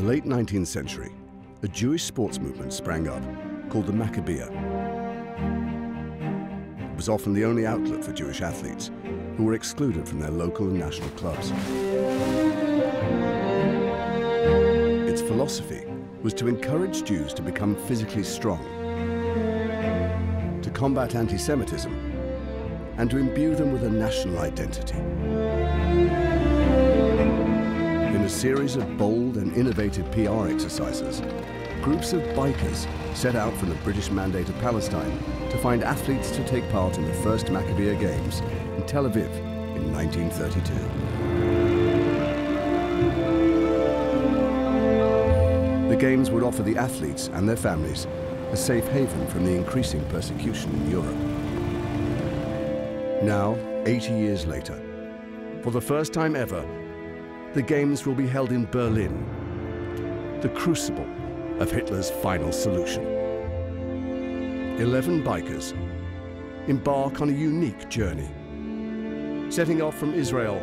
In the late 19th century, a Jewish sports movement sprang up called the Maccabiah. It was often the only outlet for Jewish athletes who were excluded from their local and national clubs. Its philosophy was to encourage Jews to become physically strong, to combat anti-Semitism, and to imbue them with a national identity. Series of bold and innovative PR exercises, groups of bikers set out from the British Mandate of Palestine to find athletes to take part in the first Maccabiah Games in Tel Aviv in 1932. The Games would offer the athletes and their families a safe haven from the increasing persecution in Europe. Now, 80 years later, for the first time ever, the Games will be held in Berlin, the crucible of Hitler's final solution. Eleven bikers embark on a unique journey. Setting off from Israel,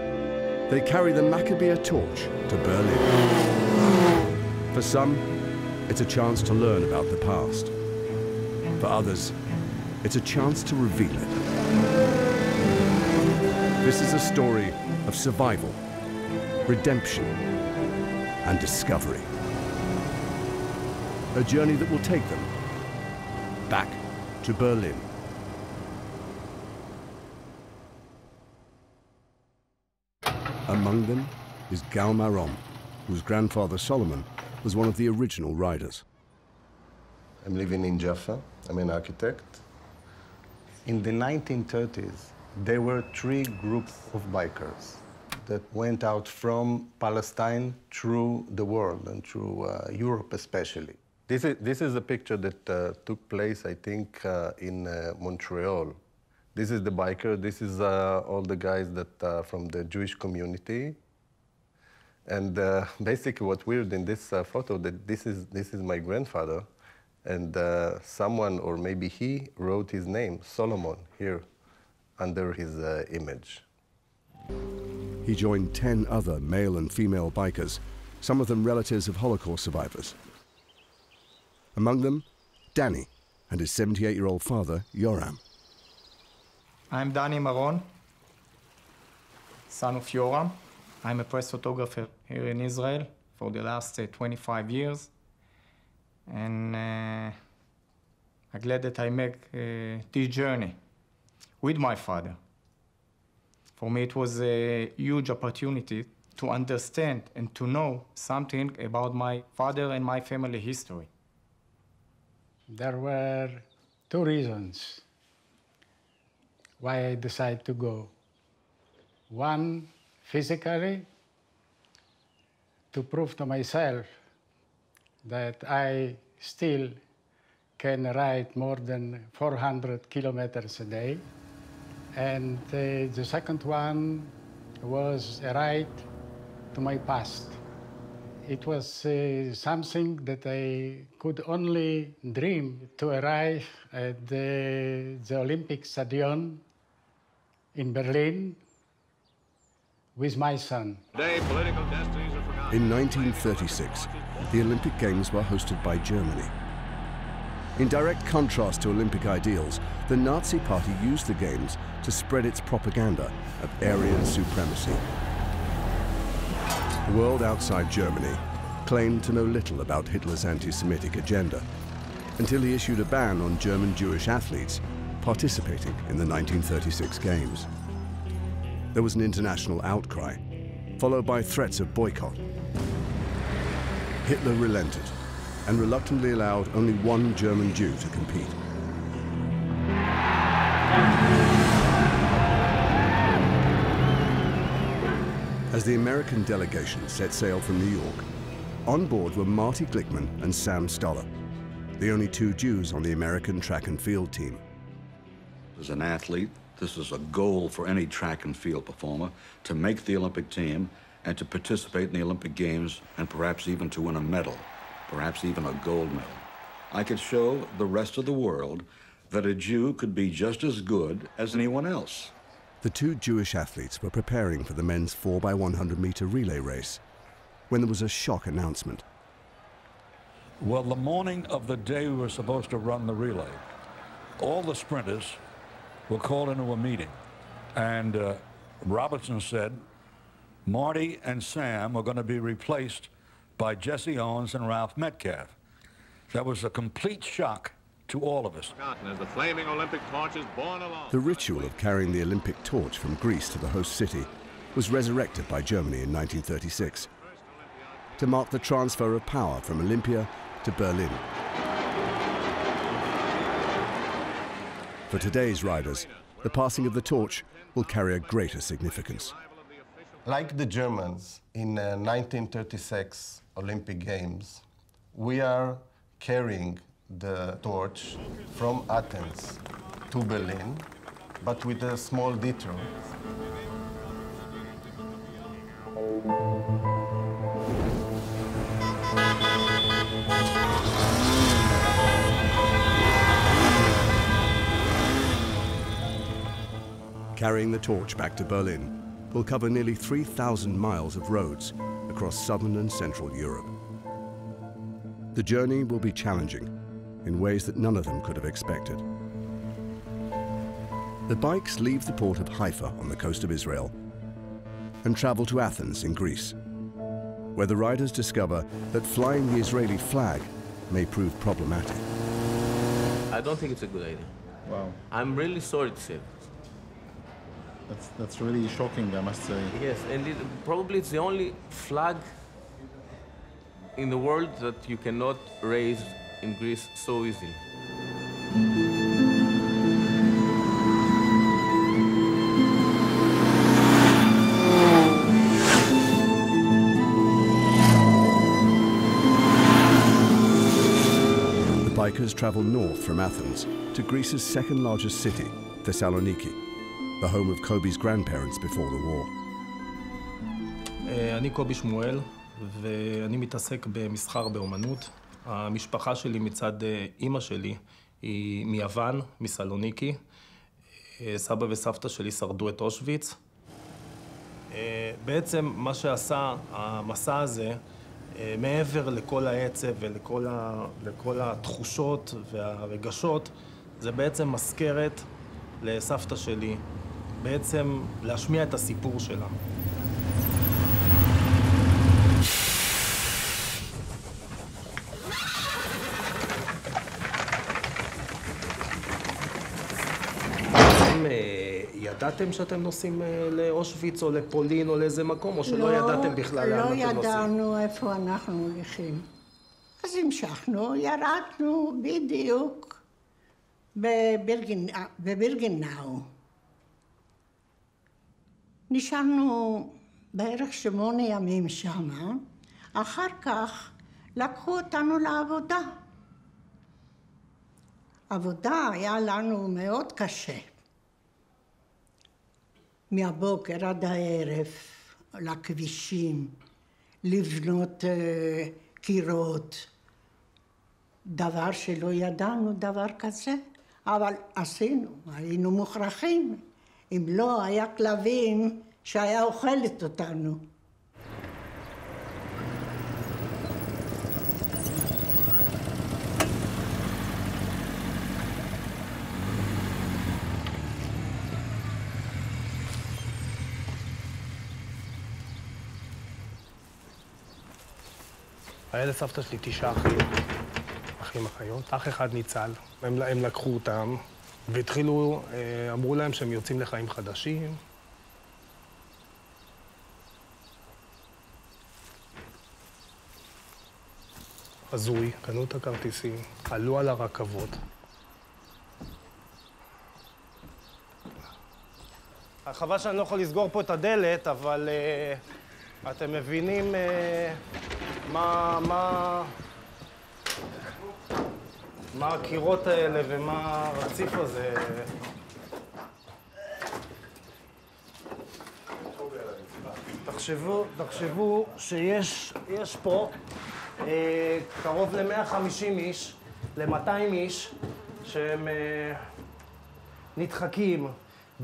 they carry the Maccabiah torch to Berlin. For some, it's a chance to learn about the past. For others, it's a chance to reveal it. This is a story of survival, redemption, and discovery. A journey that will take them back to Berlin. Among them is Maron, whose grandfather Solomon was one of the original riders. I'm living in Jaffa. I'm an architect. In the 1930s, there were three groups of bikers that went out from Palestine through the world and through uh, Europe especially. This is, this is a picture that uh, took place, I think, uh, in uh, Montreal. This is the biker. This is uh, all the guys that uh, from the Jewish community. And basically, what's weird in this photo that this is this is my grandfather, and someone or maybe he wrote his name Solomon here under his image. He joined 10 other male and female bikers, some of them relatives of Holocaust survivors. Among them, Danny and his 78-year-old father, Yoram. I'm Danny Maron, son of Yoram. I'm a press photographer here in Israel for the last uh, 25 years. And uh, I'm glad that I make uh, this journey with my father. For me, it was a huge opportunity to understand and to know something about my father and my family history. There were two reasons why I decided to go. One, physically, to prove to myself that I still can ride more than 400 kilometers a day. And uh, the second one was a ride to my past. It was uh, something that I could only dream to arrive at the, the Olympic Stadium in Berlin with my son. Today, political destinies are forgotten. In 1936, the Olympic Games were hosted by Germany. In direct contrast to Olympic ideals, the Nazi Party used the Games to spread its propaganda of Aryan supremacy. The world outside Germany claimed to know little about Hitler's anti-Semitic agenda until he issued a ban on German Jewish athletes participating in the 1936 Games. There was an international outcry, followed by threats of boycott. Hitler relented and reluctantly allowed only one German Jew to compete. As the American delegation set sail from New York, on board were Marty Glickman and Sam Stoller, the only two Jews on the American track and field team. As an athlete, this is a goal for any track and field performer to make the Olympic team and to participate in the Olympic Games and perhaps even to win a medal, perhaps even a gold medal. I could show the rest of the world that a Jew could be just as good as anyone else. The two Jewish athletes were preparing for the men's 4x100 meter relay race when there was a shock announcement. Well, the morning of the day we were supposed to run the relay, all the sprinters were called into a meeting. And uh, Robertson said Marty and Sam are going to be replaced by Jesse Owens and Ralph Metcalfe. That was a complete shock to all of us. As the flaming Olympic torch is borne along. The ritual of carrying the Olympic torch from Greece to the host city was resurrected by Germany in 1936 to mark the transfer of power from Olympia to Berlin. For today's riders, the passing of the torch will carry a greater significance. Like the Germans in uh, 1936 Olympic Games, we are carrying the torch from Athens to Berlin, but with a small detour. Carrying the torch back to Berlin will cover nearly 3,000 miles of roads across southern and central Europe. The journey will be challenging in ways that none of them could have expected. The bikes leave the port of Haifa on the coast of Israel and travel to Athens in Greece, where the riders discover that flying the Israeli flag may prove problematic. I don't think it's a good idea. Wow, I'm really sorry to say that. that's that's really shocking, I must say. Yes, and it, probably it's the only flag in the world that you cannot raise in Greece so easily. The bikers travel north from Athens to Greece's second largest city, Thessaloniki, the home of Kobe's grandparents before the war. אה, אני קובי שמואל, ואני מתעסק במסחר באומנות. המשפחה שלי מצד אה, אימא שלי היא מיוון, מסלוניקי. אה, סבא וסבתא שלי שרדו את אושוויץ. אה, בעצם מה שעשה המסע הזה, מעבר לכל העצב ולכל ה, לכל התחושות והרגשות, זה בעצם מזכרת לסבתא שלי, בעצם להשמיע את הסיפור שלה. אתם אה, ידעתם שאתם נוסעים אה, לאושוויץ או לפולין או לאיזה מקום, או שלא ידעתם בכלל לאן לא אתם נוסעים? ידענו איפה אנחנו הולכים. אז המשכנו, ירדנו בדיוק בבירגנ- בבירגנאו. נשארנו בערך שמונה ימים שמה, אחר כך לקחו אותנו לעבודה. עבודה היה לנו מאוד קשה. מהבוקר עד הערב, לכבישים, לבנות אה, קירות. דבר שלא ידענו דבר כזה, אבל עשינו, היינו מוכרחים. אם לא, היה כלבים שהיה אוכלת אותנו. היה לסבתא שלי תשעה אחים, אחים אחיות. אח אחד ניצל, הם, הם לקחו אותם והתחילו, אה, אמרו להם שהם יוצאים לחיים חדשים. הזוי, קנו את הכרטיסים, עלו על הרכבות. חבל שאני לא יכול לסגור פה את הדלת, אבל uh, אתם מבינים uh, מה, מה, מה הקירות האלה ומה הרציף הזה. תחשבו, תחשבו שיש יש פה אה, קרוב ל-150 איש, ל-200 איש, שהם אה, נדחקים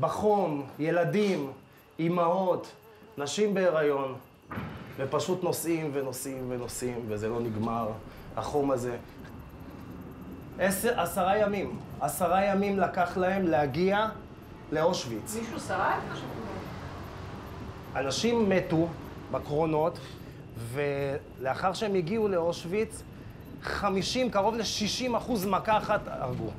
בחום, ילדים, אימהות, נשים בהיריון, ופשוט נוסעים ונוסעים ונוסעים, וזה לא נגמר. החום הזה. עשר, עשרה ימים. עשרה ימים לקח להם להגיע לאושוויץ. מישהו שרד? אנשים מתו בקרונות, ולאחר שהם הגיעו לאושוויץ, 50, קרוב ל-60 אחוז מכה אחת הרגו.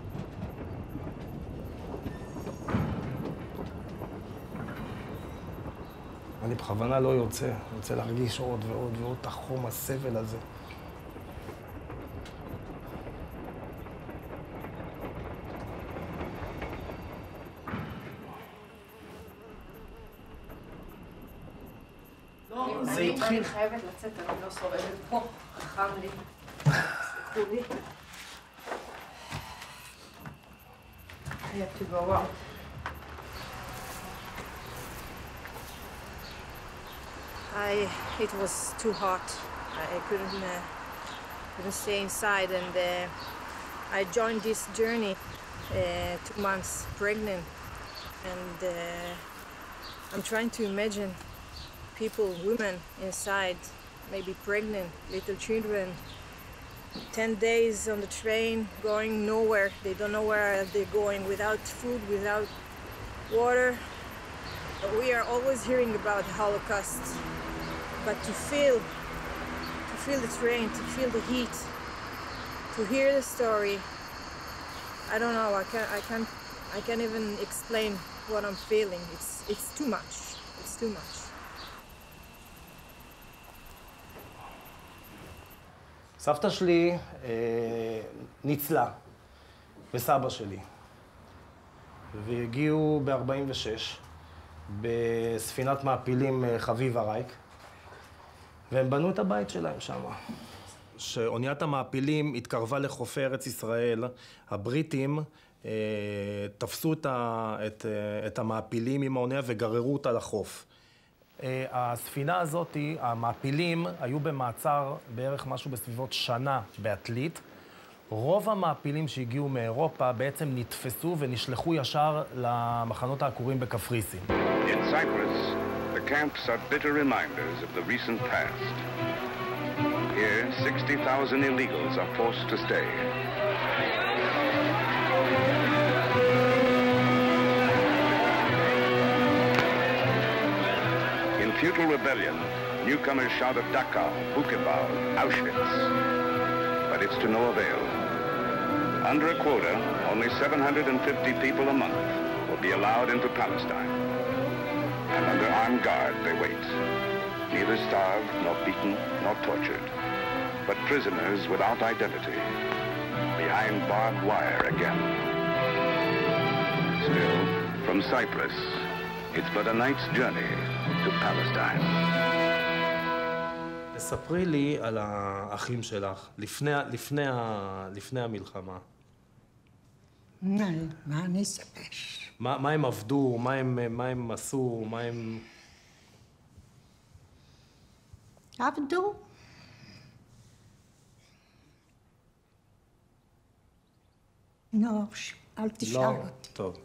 אני בכוונה לא יוצא, אני רוצה להרגיש עוד ועוד ועוד את החום, הסבל הזה. זה אני. חייבת לצאת, אני לא שורדת פה, חם לי. סלחו לי. I have to go out. I, it was too hot. I, couldn't, uh, couldn't stay inside, and uh, I joined this journey uh, two months pregnant, and uh, I'm trying to imagine people, women inside, maybe pregnant, little children, 10 days on the train, going nowhere. They don't know where they're going, without food, without water. We are always hearing about the Holocaust, but to feel, to feel the train, to feel the heat, to hear the story, I don't know. I can't, I can't, I can't even explain what I'm feeling. It's, it's too much. It's too much. סבתא שלי אה, ניצלה, וסבא שלי. והגיעו ב-46' בספינת מעפילים אה, חביבה רייק, והם בנו את הבית שלהם שם. כשאוניית המעפילים התקרבה לחופי ארץ ישראל, הבריטים אה, תפסו את, ה, את, אה, את המעפילים עם האונייה וגררו אותה לחוף. אה, הספינה הזאת, המעפילים, היו במעצר בערך משהו בסביבות שנה בעתלית. רוב המעפילים שהגיעו מאירופה בעצם נתפסו ונשלחו ישר למחנות העקורים בקפריסין. In Cyprus, camps are bitter reminders of the recent past. Here, 60,000 illegals are forced to stay. In futile rebellion, newcomers shout of Dachau, Buchenwald, Auschwitz. But it's to no avail. Under a quota, only 750 people a month will be allowed into Palestine And under armed guard, they wait. Neither starved, nor beaten, nor tortured, but prisoners without identity, behind barbed wire again. Still, from Cyprus, it's but a night's journey to Palestine. תספרי לי על האחים שלך, לפני, לפני, ה- לפני המלחמה. מה, מה אני אספר? מה, מה הם עבדו, מה הם, מה הם עשו, מה הם... עבדו. נו, ש- אל תשאל לא, אותי. טוב.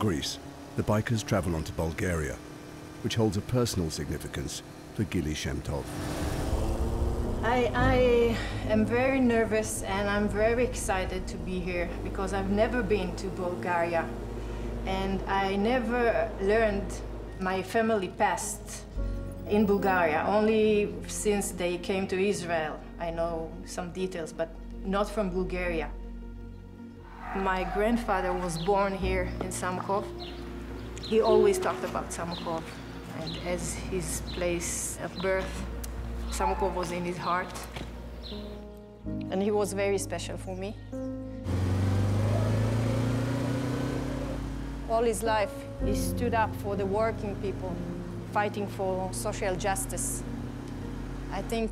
Greece, the bikers travel on to Bulgaria, which holds a personal significance for Gili Shemtov. I, I am very nervous and I'm very excited to be here because I've never been to Bulgaria and I never learned my family past in Bulgaria. Only since they came to Israel, I know some details, but not from Bulgaria. My grandfather was born here in Samokov. He always talked about Samokov and as his place of birth. Samokov was in his heart. And he was very special for me. all his life, he stood up for the working people, fighting for social justice. I think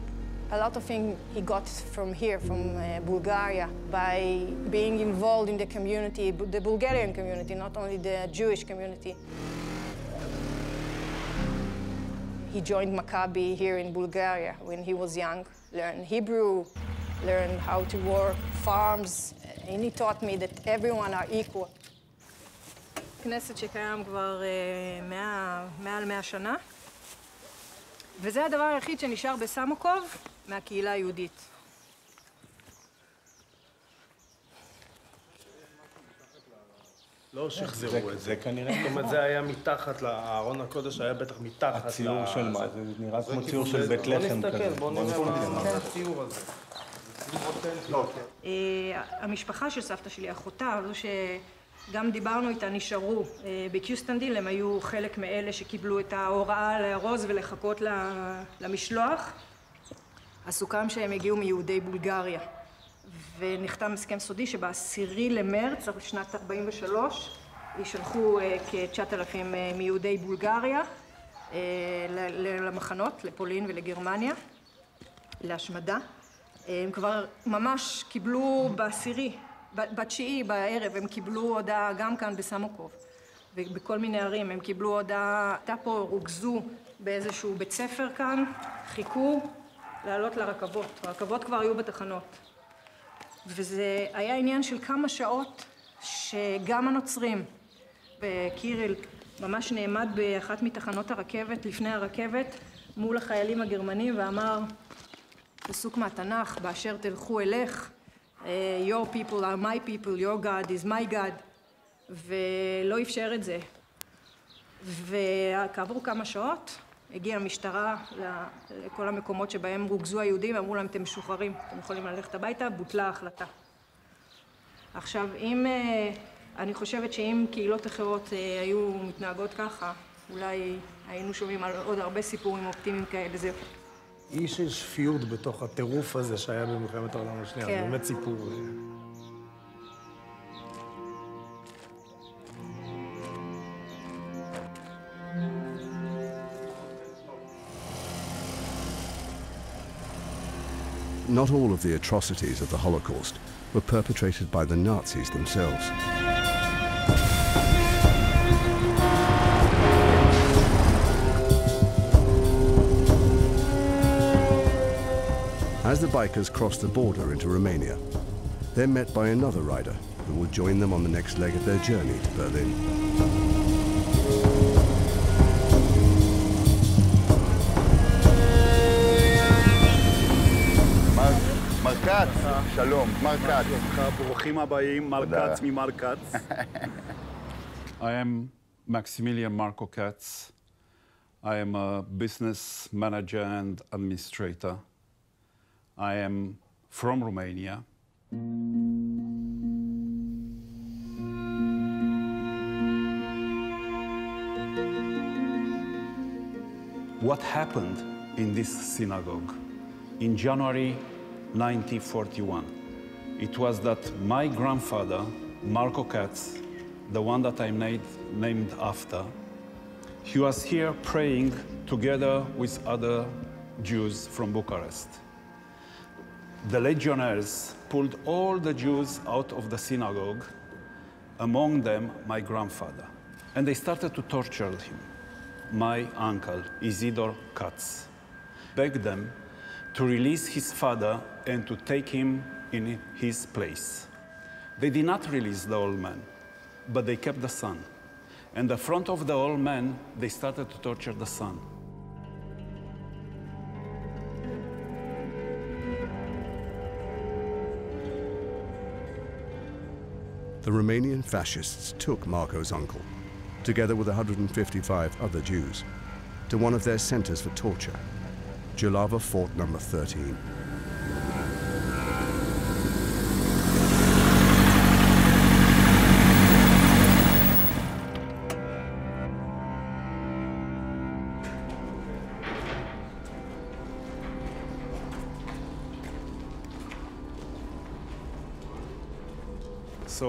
a lot of things he got from here, from uh, Bulgaria, by being involved in the community, the Bulgarian community, not only the Jewish community. He joined Maccabi here in Bulgaria when he was young, learned Hebrew, learned how to work farms, and he taught me that everyone are equal. כנסת שקיים כבר uh, 100, מעל 100 שנה, וזה הדבר היחיד שנשאר בסמוקוב מהקהילה היהודית. לא שחזרו את זה. כנראה. זאת אומרת, זה היה מתחת, לארון הקודש היה בטח מתחת. הציור של מה? זה נראה כמו ציור של בית לחם כזה. בוא נסתכל, בוא נראה מה הציור הזה. אה, המשפחה של סבתא שלי, אחותה, זו שגם דיברנו איתה, נשארו אה, בקיוסטנדיל, הם היו חלק מאלה שקיבלו את ההוראה לארוז ולחכות למשלוח. אז סוכם שהם הגיעו מיהודי בולגריה. ונחתם הסכם סודי שבעשירי למרץ שנת 43 יישלחו כ-9,000 מיהודי בולגריה למחנות, לפולין ולגרמניה, להשמדה. הם כבר ממש קיבלו בעשירי, בתשיעי בערב הם קיבלו הודעה גם כאן בסמוקוב ובכל מיני ערים הם קיבלו הודעה, הייתה פה, רוכזו באיזשהו בית ספר כאן, חיכו לעלות לרכבות, הרכבות כבר היו בתחנות. וזה היה עניין של כמה שעות שגם הנוצרים וקיריל ממש נעמד באחת מתחנות הרכבת, לפני הרכבת, מול החיילים הגרמנים ואמר פסוק מהתנ"ך, באשר תלכו אלך, your people are my people, your God is my God, ולא אפשר את זה. וכעבור כמה שעות הגיעה המשטרה לכל המקומות שבהם רוכזו היהודים, אמרו להם אתם משוחררים, אתם יכולים ללכת הביתה, בוטלה ההחלטה. עכשיו, אם, אני חושבת שאם קהילות אחרות היו מתנהגות ככה, אולי היינו שומעים על עוד הרבה סיפורים אופטימיים כאלה. זה אי של שפיות בתוך הטירוף הזה שהיה במלחמת העולם השנייה, כן. זה באמת סיפור. Not all of the atrocities of the Holocaust were perpetrated by the Nazis themselves. As the bikers cross the border into Romania, they're met by another rider who will join them on the next leg of their journey to Berlin. כץ, שלום, מר כץ. ברוכים הבאים, מר כץ ממר כץ. I am Maximilian Marco Katz. I am a business manager and administrator. I am from Romania. What happened in this synagogue in January 1941? It was that my grandfather, Marco Katz, the one that I made, named after, he was here praying together with other Jews from Bucharest. The legionnaires pulled all the Jews out of the synagogue, among them my grandfather, and they started to torture him. My uncle, Isidor Katz, begged them to release his father and to take him in his place. They did not release the old man, but they kept the son. And in front of the old man, they started to torture the son. The Romanian fascists took Marco's uncle, together with 155 other Jews, to one of their centers for torture, Jilava Fort number 13.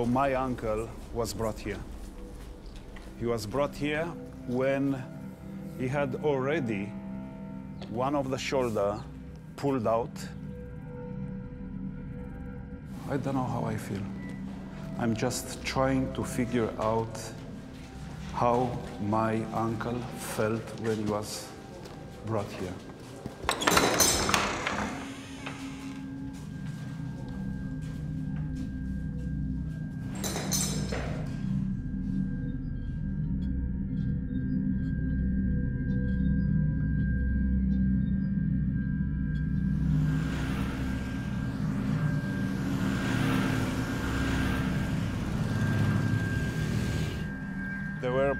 My uncle was brought here. He was brought here when he had already one of the shoulder pulled out. I don't know how I feel. I'm just trying to figure out how my uncle felt when he was brought here.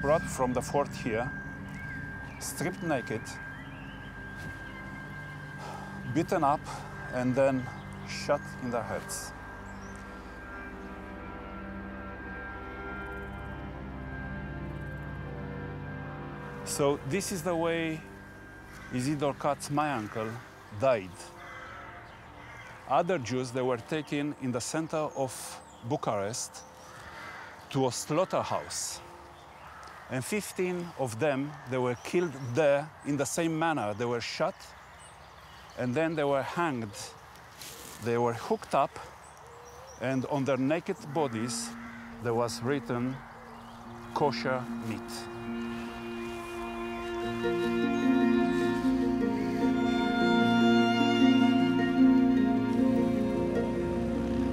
Brought from the fort here, stripped naked, beaten up, and then shot in their heads. So this is the way Isidor Katz, my uncle, died. Other Jews, they were taken in the center of Bucharest to a slaughterhouse. And 15 of them, they were killed there in the same manner. They were shot, and then they were hanged. They were hooked up, and on their naked bodies, there was written kosher meat.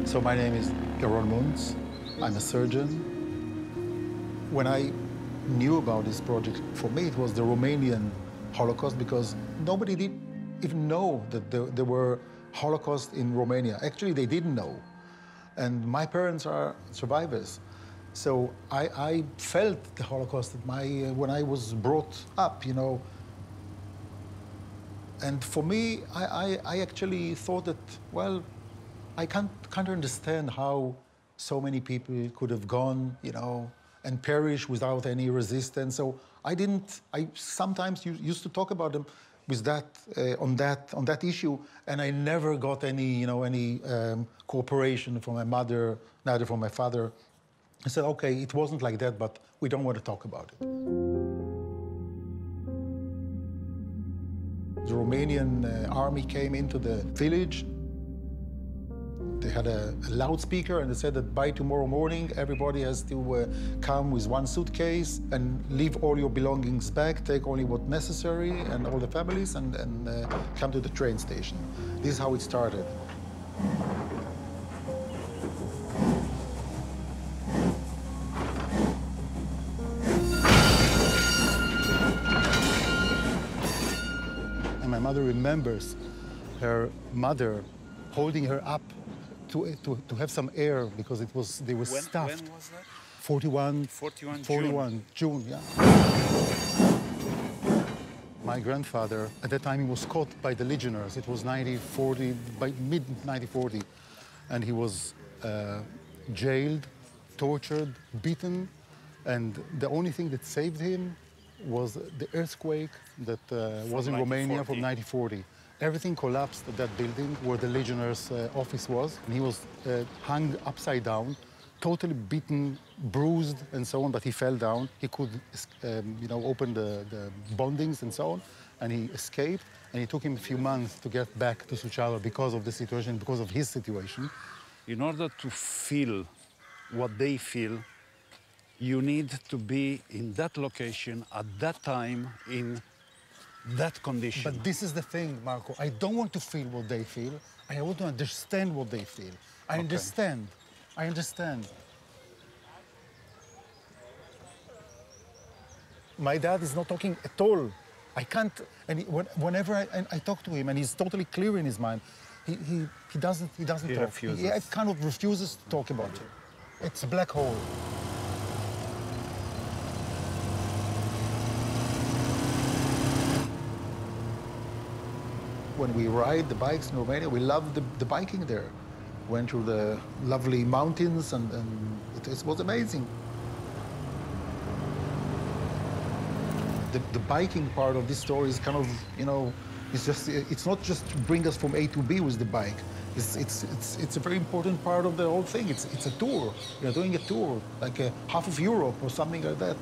So my name is Yaron Munz. I'm a surgeon. When I knew about this project, for me it was the Romanian Holocaust because nobody did even know that there, there were Holocaust in Romania. Actually, they didn't know. And my parents are survivors. So I, I felt the Holocaust my, uh, when I was brought up, you know. And for me, I, I, I actually thought that, well, I can't, can't understand how so many people could have gone, you know, and perish without any resistance. So I didn't. I sometimes used to talk about them with that uh, on that on that issue, and I never got any, you know, any um, cooperation from my mother, neither from my father. I said, okay, it wasn't like that, but we don't want to talk about it. The Romanian uh, army came into the village. They had a, a loudspeaker and they said that by tomorrow morning, everybody has to uh, come with one suitcase and leave all your belongings back, take only what necessary and all the families and, and uh, come to the train station. This is how it started. And my mother remembers her mother holding her up to, to, to have some air because it was they were When- stuffed. when was that? 41, 41 June. 41 June, yeah. My grandfather, at that time, he was caught by the Legionnaires. It was 1940, by mid 1940, and he was uh, jailed, tortured, beaten, and the only thing that saved him was the earthquake that uh, was in Romania from 1940. Everything collapsed at that building where the Legionnaires' uh, office was, and he was uh, hung upside down, totally beaten, bruised, and so on. But he fell down. He could, um, you know, open the, the bondings and so on, and he escaped. And it took him a few months to get back to Suceava because of the situation, because of his situation. In order to feel what they feel, you need to be in that location at that time in that condition. But this is the thing, Marco. I don't want to feel what they feel. I want to understand what they feel. I Okay. understand. I understand. My dad is not talking at all. I can't. And he, whenever I, and I talk to him, and he's totally clear in his mind, he, he, he doesn't he doesn't He talk. refuses. He, kind of refuses to talk about it. It's a black hole. When we ride the bikes in Romania, we love the, the biking there. Went through the lovely mountains and, and it, it was amazing. The, the biking part of this story is kind of, you know, it's just, it's not just bring us from A to B with the bike. It's, it's, it's, it's a very important part of the whole thing. It's, it's a tour. We're doing a tour, like a half of Europe or something like that.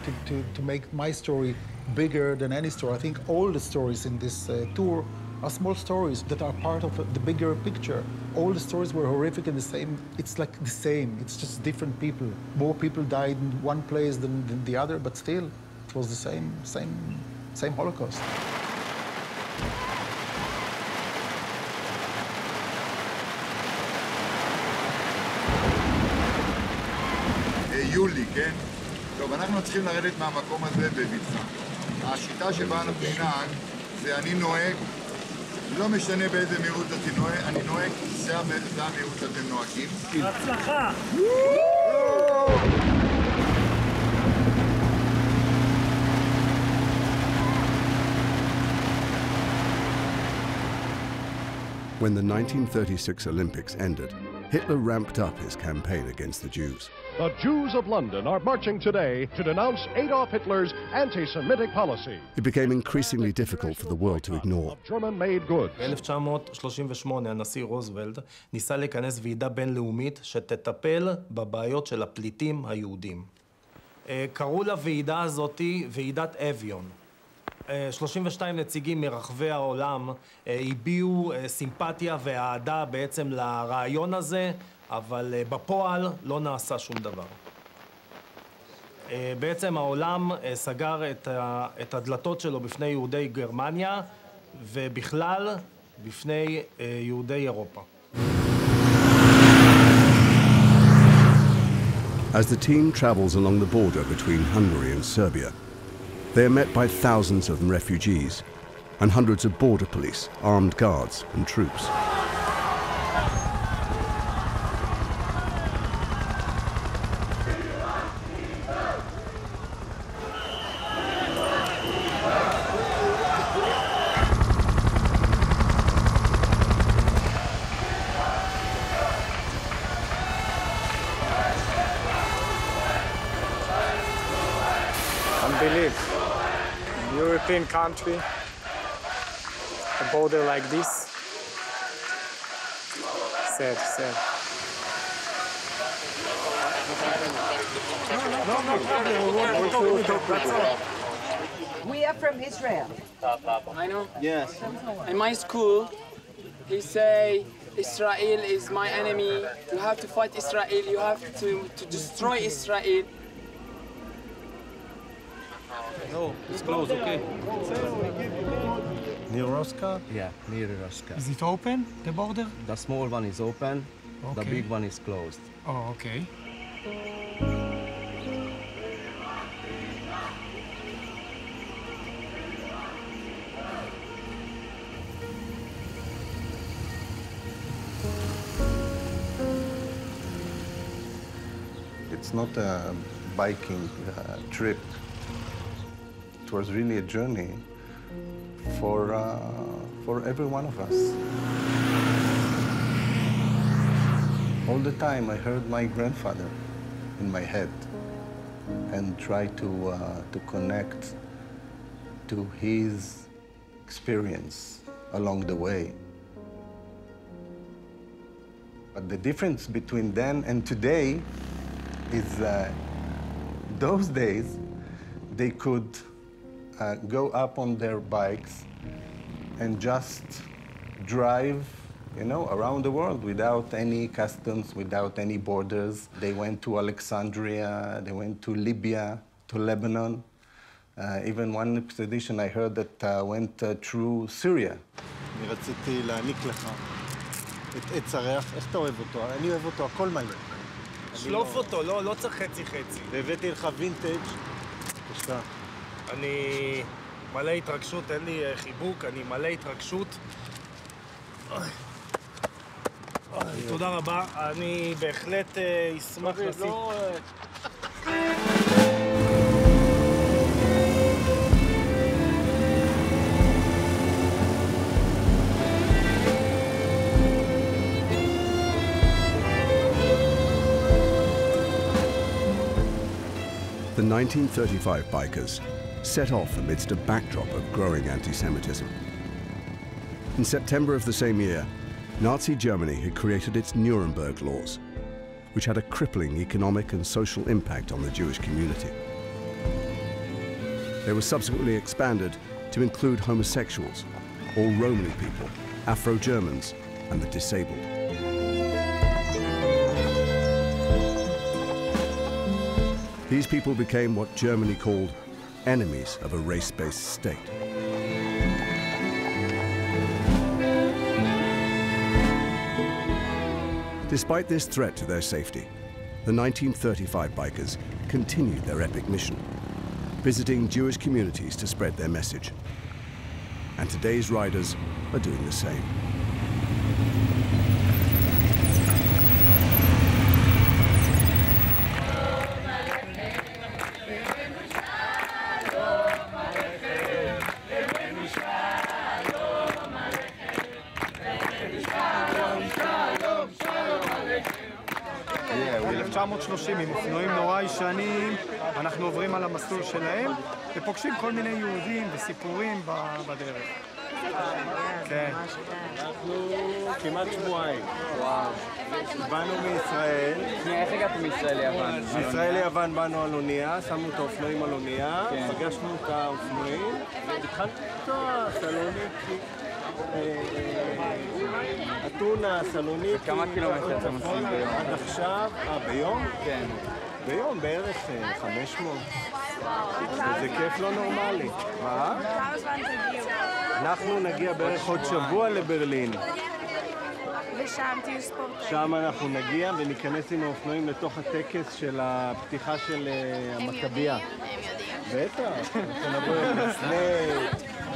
to, to, to make my story bigger than any story. I think all the stories in this uh, tour are small stories that are part of the bigger picture. All the stories were horrific and the same. It's like the same. It's just different people. More people died in one place than, than the other, but still, it was the same, same, same Holocaust. יולי, כן? טוב, אנחנו צריכים לרדת מהמקום הזה בבטחה. השיטה שבה אנחנו ננהג זה אני נוהג, לא משנה באיזה מהירות אני נוהג, אני נוהג, זה המהירות שאתם נוהגים. בהצלחה! When the 1936 Olympics ended, Hitler ramped up his campaign against the Jews. The Jews of London are marching today to denounce Adolf Hitler's anti Semitic policy. It became increasingly difficult for the world to ignore. German made goods. ב-1938 הנשיא רוזוולד ניסה לכנס ועידה בינלאומית שתטפל בבעיות של הפליטים היהודים. קראו לוועידה הזאת ועידת אביון. 32 נציגים מרחבי העולם הביעו סימפתיה ואהדה בעצם לרעיון הזה, אבל בפועל לא נעשה שום דבר. בעצם העולם סגר את הדלתות שלו בפני יהודי גרמניה ובכלל בפני יהודי אירופה. As the team travels along the border between Hungary and Serbia, they are met by thousands of refugees and hundreds of border police, armed guards and troops. Country, a border like this. Sad, sad. We are from Israel. I know. Yes. In my school, he say Israel is my enemy. You have to fight Israel. You have to, to destroy Israel. No, it's closed, okay. Near Röszke? Yeah, near Röszke. Is it open, the border? The small one is open, okay. the big one is closed. Oh, okay. It's not a biking uh, trip. Was really a journey for, uh, for every one of us. All the time I heard my grandfather in my head and tried to, uh, to connect to his experience along the way. But the difference between then and today is uh, those days they could uh, go up on their bikes and just drive, you know, around the world without any customs, without any borders. They went to Alexandria, they went to Libya, to Lebanon. Uh, even one expedition I heard that uh, went uh, through Syria. אני רציתי להעניק לך את עץ הריח, איך אתה אוהב אותו? אני אוהב אותו, הכל מלא. שלוף אותו, לא, לא צריך חצי-חצי. והבאתי לך וינטג' בבקשה. אני מלא התרגשות, אין לי אה, חיבוק, אני מלא התרגשות. תודה רבה, אני בהחלט אה, אשמח לשים... לא, אה, The 1935 bikers set off amidst a backdrop of growing anti-Semitism. In September of the same year, Nazi Germany had created its Nuremberg laws, which had a crippling economic and social impact on the Jewish community. They were subsequently expanded to include homosexuals, all Romany people, Afro-Germans, and the disabled. These people became what Germany called enemies of a race-based state. Despite this threat to their safety, the 1935 bikers continued their epic mission, visiting Jewish communities to spread their message. And today's riders are doing the same. ופוגשים כל מיני יהודים וסיפורים בדרך. כן. אנחנו כמעט שבועיים. וואו. באנו מישראל. שנייה, איך הגעתם מישראל ליוון? מישראל ליוון באנו על אונייה, שמנו את האופנועים על אונייה, כן. פגשנו את האופנועים, והתחלנו לנסוע, סלוניקי. אתונה, סלוניקי. כמה קילומטר אתם עושים ביום? עד עכשיו, אה, ביום? כן. ביום בערך אה, 500. זה כיף לא נורמלי. מה? אנחנו נגיע בערך עוד שבוע לברלין. ושם תהיו ספורטאים. שם אנחנו נגיע וניכנס עם האופנועים לתוך הטקס של הפתיחה של אה, המכבייה. הם יודעים. בטח, אנחנו נבוא עם.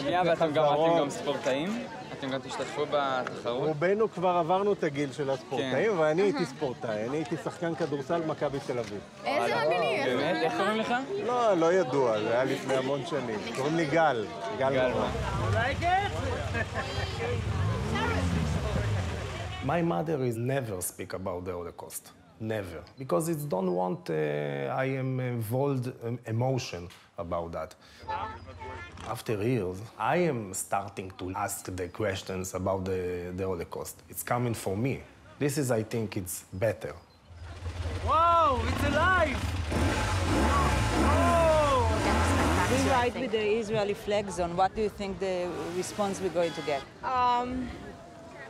שנייה, ואתם גם ספורטאים? אתם גם תשתתפו בתחרות? רובנו כבר עברנו את הגיל של הספורטאים, כן. ואני הייתי ספורטאי, אני הייי שחקן כדורסל במכבי תל אביב. איזה מגניב. באמת? איך קוראים לך? לא, לא ידוע, זה היה לפני המון שנים. קוראים לי גל, גל נורא. My mother is never speak about the Holocaust. Never. Because it don't want uh, I am involved um, emotion about that. After years, I am starting to ask the questions about the, the Holocaust. It's coming for me. This is, I think, it's better. Wow, it's alive! We ride with the Israeli flags on. What do you think the response we're going to get? Um,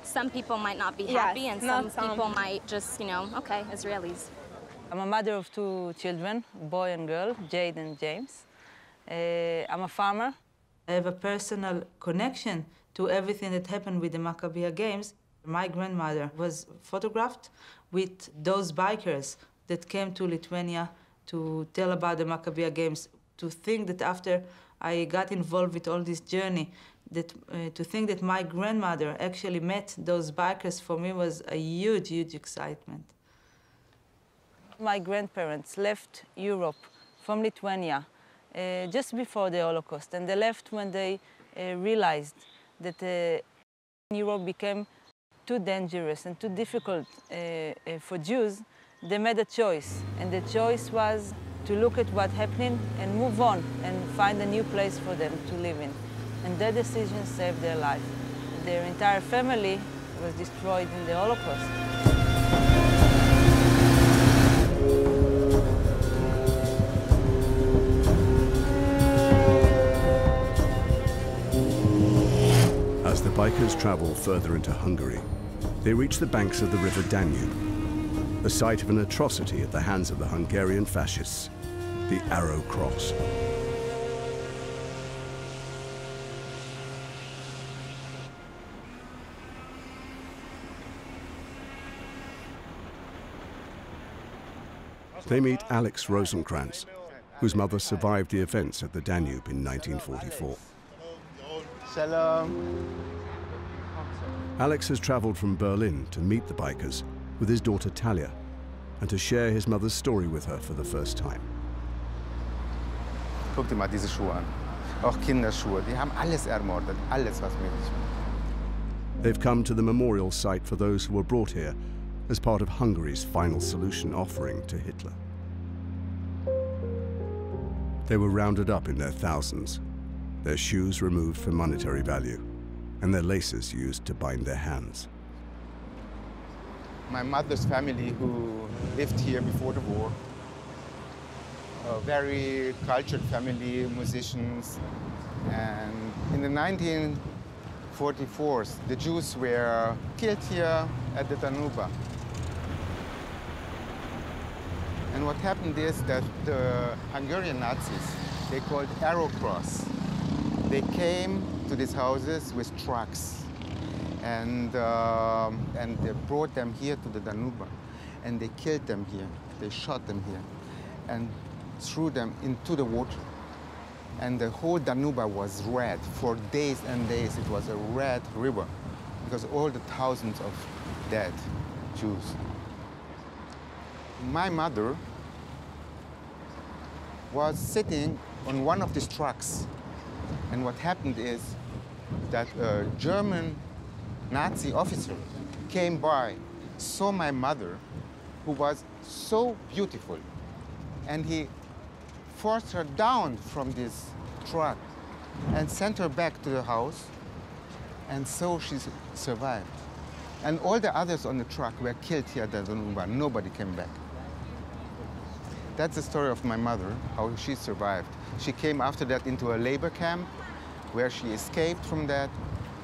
some people might not be Yes, happy, and some some. people might just, you know, okay, Israelis. I'm a mother of two children, boy and girl, Jade and James. Uh, I'm a farmer. I have a personal connection to everything that happened with the Maccabiah Games. My grandmother was photographed with those bikers that came to Lithuania to tell about the Maccabiah Games. To think that after I got involved with all this journey, that uh, to think that my grandmother actually met those bikers for me was a huge, huge excitement. My grandparents left Europe from Lithuania uh, just before the Holocaust, and they left when they uh, realized that uh, Europe became too dangerous and too difficult uh, uh, for Jews. They made a choice, and the choice was to look at what's happening and move on and find a new place for them to live in. And that decision saved their life. Their entire family was destroyed in the Holocaust. As the bikers travel further into Hungary, they reach the banks of the river Danube, the site of an atrocity at the hands of the Hungarian fascists, the Arrow Cross. They meet Alex Rosenkrantz, whose mother survived the events at the Danube in 1944. Shalom. Alex has traveled from Berlin to meet the bikers with his daughter Talia and to share his mother's story with her for the first time. Guck dir mal diese Schuhe an. Auch Kinderschuhe. Die haben alles ermordet. Alles, was möglich war. They've come to the memorial site for those who were brought here as part of Hungary's final solution offering to Hitler. They were rounded up in their thousands, their shoes removed for monetary value, and their laces used to bind their hands. My mother's family who lived here before the war, a very cultured family, musicians. And in the 1944s, the Jews were killed here at the Danuba. And what happened is that the Hungarian Nazis, they called Arrow Cross, they came to these houses with trucks and, um, and they brought them here to the Danube and they killed them here. They shot them here and threw them into the water. And the whole Danube was red. For days and days, it was a red river because all the thousands of dead Jews. My mother was sitting on one of these trucks. And what happened is that a German Nazi officer came by, saw my mother, who was so beautiful, and he forced her down from this truck and sent her back to the house, and so she survived. And all the others on the truck were killed here at the. Nobody came back. That's the story of my mother, how she survived. She came after that into a labor camp where she escaped from that,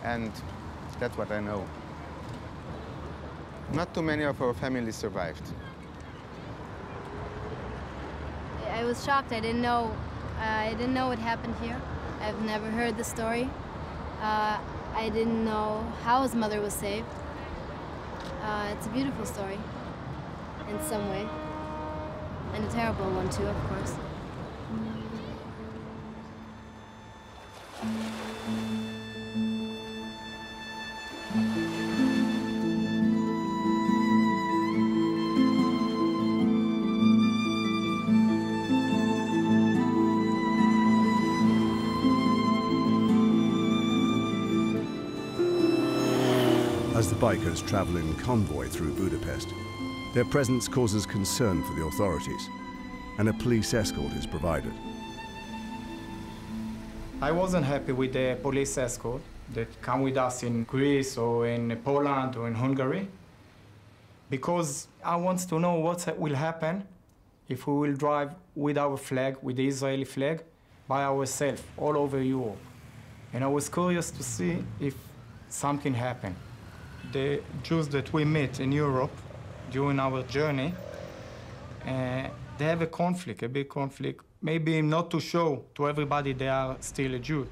and that's what I know. Not too many of our family survived. I was shocked. I didn't know. Uh, I didn't know what happened here. I've never heard the story. Uh, I didn't know how his mother was saved. Uh, it's a beautiful story, in some way, and a terrible one too, of course. As the bikers travel in convoy through Budapest, their presence causes concern for the authorities, and a police escort is provided. I wasn't happy with the police escort that come with us in Greece or in Poland or in Hungary because I want to know what will happen if we will drive with our flag, with the Israeli flag, by ourselves all over Europe. And I was curious to see if something happened. The Jews that we meet in Europe during our journey, uh, they have a conflict, a big conflict. Maybe not to show to everybody they are still a Jew.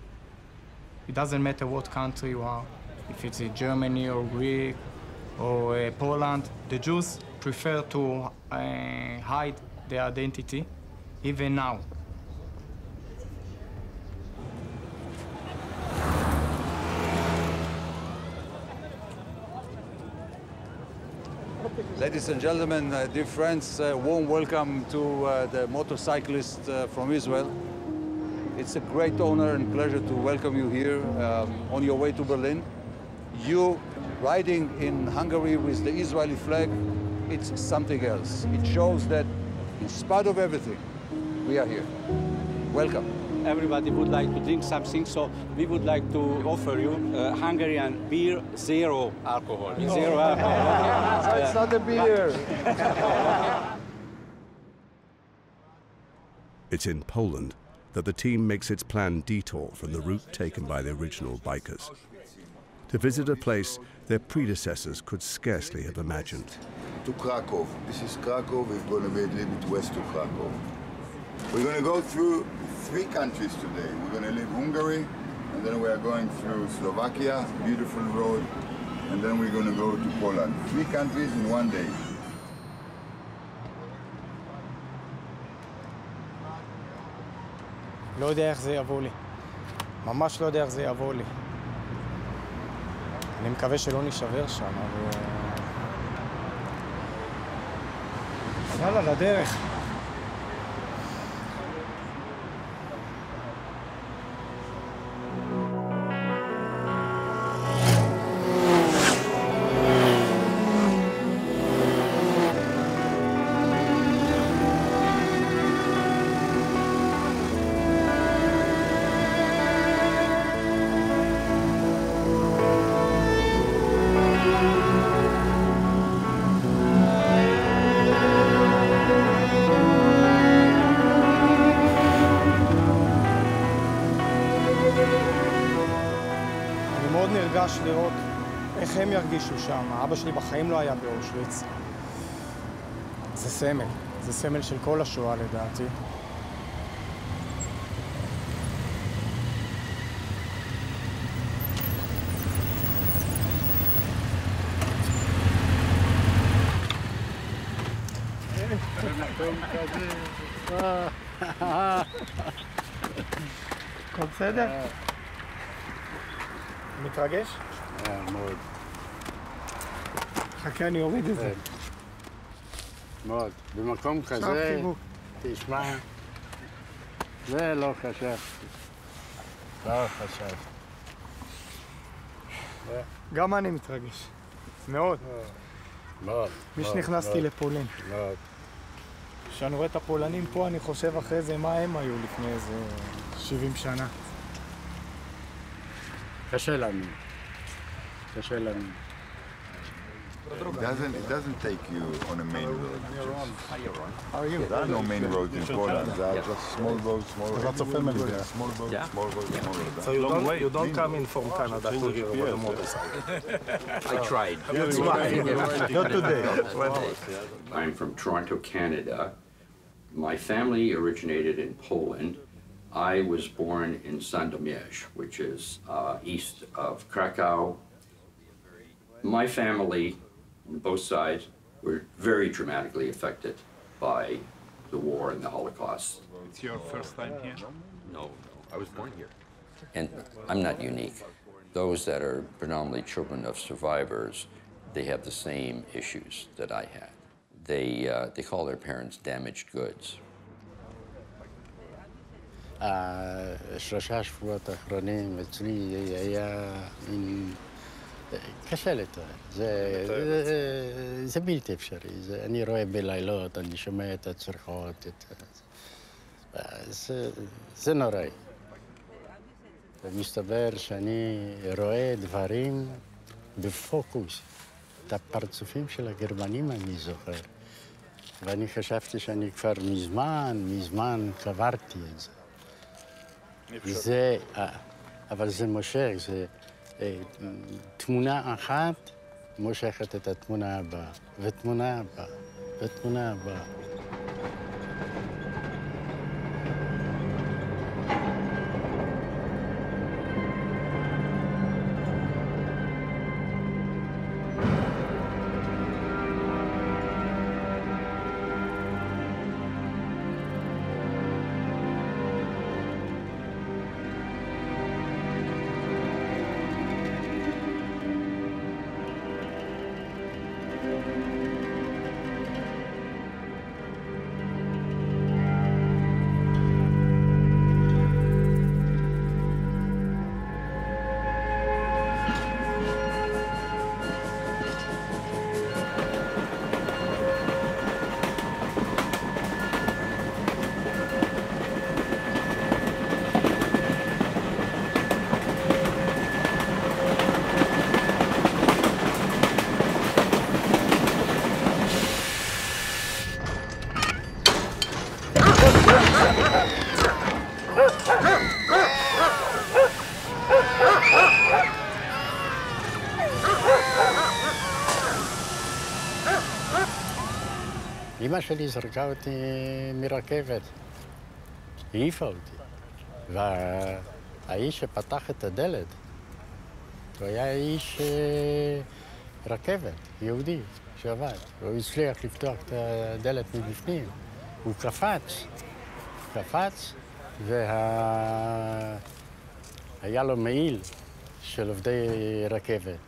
It doesn't matter what country you are, if it's in Germany or Greek or uh, Poland. The Jews prefer to uh, hide their identity, even now. Ladies and gentlemen, uh, dear friends, uh, warm welcome to uh, the motorcyclists uh, from Israel. It's a great honor and pleasure to welcome you here um, on your way to Berlin. You riding in Hungary with the Israeli flag, it's something else. It shows that in spite of everything, we are here. Welcome. Everybody would like to drink something, so we would like to offer you uh, Hungarian beer, zero alcohol. Zero alcohol. So it's not a beer. It's in Poland that the team makes its planned detour from the route taken by the original bikers. To visit a place their predecessors could scarcely have imagined. To Krakow. This is Krakow. We're going to be a little bit west to Krakow. We're going to go through three countries today. We're going to leave Hungary, and then we are going through Slovakia, beautiful road, and then we're going to go to Poland. Three countries in one day. לא יודע איך זה יבוא לי. ממש לא יודע איך זה יבוא לי. אני מקווה שלא נישבר שם, אבל... יאללה, לדרך. היה באושוויץ. זה סמל, זה סמל של כל השואה לדעתי. הכל בסדר? מתרגש? מאוד. חכה, אני אוריד את זה. מאוד. במקום כזה. תשמע, זה לא חשבתי. לא חשבתי. גם אני מתרגש. מאוד. מאוד. מי שנכנסתי לפולין. מאוד. כשאני רואה את הפולנים פה, אני חושב אחרי זה מה הם היו לפני איזה 70 שנה. קשה לנו. קשה לנו. It doesn't, it doesn't take you on a main road. How are you? There are no main roads in Poland. There are just small roads, small roads. Lots of family Yeah, there. Small roads, Yeah. small roads, small roads. So you don't, you don't come in from Canada to here with a motorcycle. I tried. That's why. Not today. I'm from Toronto, Canada. My family originated in Poland. I was born in Sandomierz, which is uh, east of Krakow. My family, on both sides were very dramatically affected by the war and the Holocaust. It's your first time here? No, no. I was born here. And I'm not unique. Those that are predominantly children of survivors, they have the same issues that I had. They, uh, they call their parents damaged goods. Uh, קשה לתאר. זה, זה, זה בלתי אפשרי. זה, אני רואה בלילות, אני שומע את הצרחות, את... זה, זה נוראי. ומסתבר שאני רואה דברים בפוקוס. את הפרצופים של הגרמנים אני זוכר. ואני חשבתי שאני כבר מזמן, מזמן קברתי את זה. זה, אה, אבל זה מושך, זה תמונה אחת מושכת את התמונה הבאה, ותמונה הבאה, ותמונה הבאה. אמא שלי זרקה אותי מרכבת, העיפה אותי. והאיש שפתח את הדלת, הוא היה איש אה, רכבת, יהודי, שעבד. הוא הצליח לפתוח את הדלת מבפנים. הוא קפץ, קפץ, והיה וה... לו מעיל של עובדי רכבת.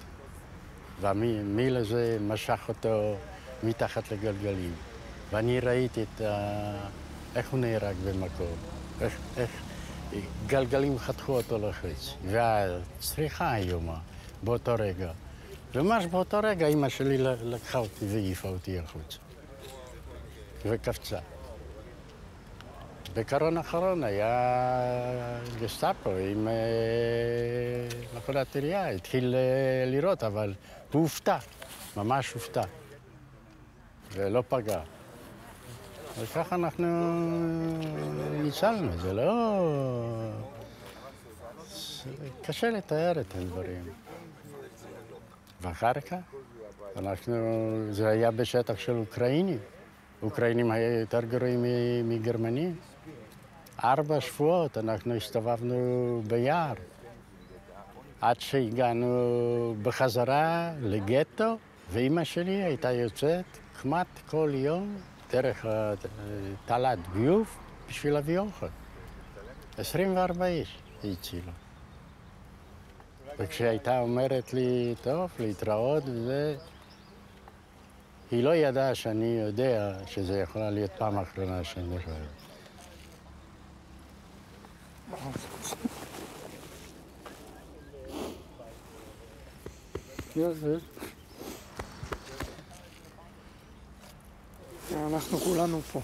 והמעיל הזה משך אותו מתחת לגלגלים. ואני ראיתי את ה... איך הוא נהרג במקום, איך, איך גלגלים חתכו אותו לחץ, והצריכה איומה באותו רגע. ממש באותו רגע אימא שלי לקחה אותי והעיפה אותי החוצה, וקפצה. בקרון האחרון היה גסטאפו עם אה, מכונת עירייה, התחיל אה, לראות, אבל הוא הופתע, ממש הופתע, ולא פגע. וככה אנחנו ניצלנו, זה לא... קשה לתאר את הדברים. ואחר כך, אנחנו, זה היה בשטח של אוקראינים. אוקראינים היו יותר גרועים מגרמנים. ארבע שבועות אנחנו הסתובבנו ביער, עד שהגענו בחזרה לגטו, ואימא שלי הייתה יוצאת כמעט כל יום דרך תעלת ביוב בשביל להביא אוכל. 24 איש היא הצילה. וכשהייתה אומרת לי, טוב, להתראות וזה, היא לא ידעה שאני יודע שזה יכולה להיות פעם אחרונה שאני רואה. אנחנו כולנו פה.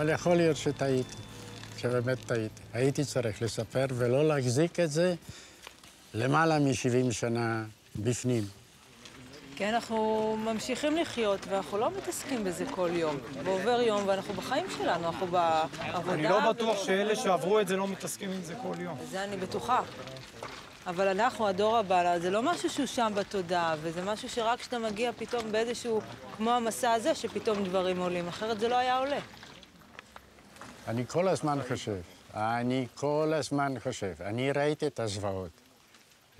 אבל יכול להיות שטעיתי, שבאמת טעיתי. הייתי צריך לספר ולא להחזיק את זה למעלה מ-70 שנה בפנים. כי אנחנו ממשיכים לחיות, ואנחנו לא מתעסקים בזה כל יום. ועובר יום, ואנחנו בחיים שלנו, אנחנו בעבודה. אני לא בטוח שאלה שעברו את זה לא מתעסקים עם זה כל יום. זה אני בטוחה. אבל אנחנו, הדור הבא, זה לא משהו שהוא שם בתודעה, וזה משהו שרק כשאתה מגיע פתאום באיזשהו, כמו המסע הזה, שפתאום דברים עולים, אחרת זה לא היה עולה. אני כל הזמן חושב, אני כל הזמן חושב. אני ראיתי את הזוועות.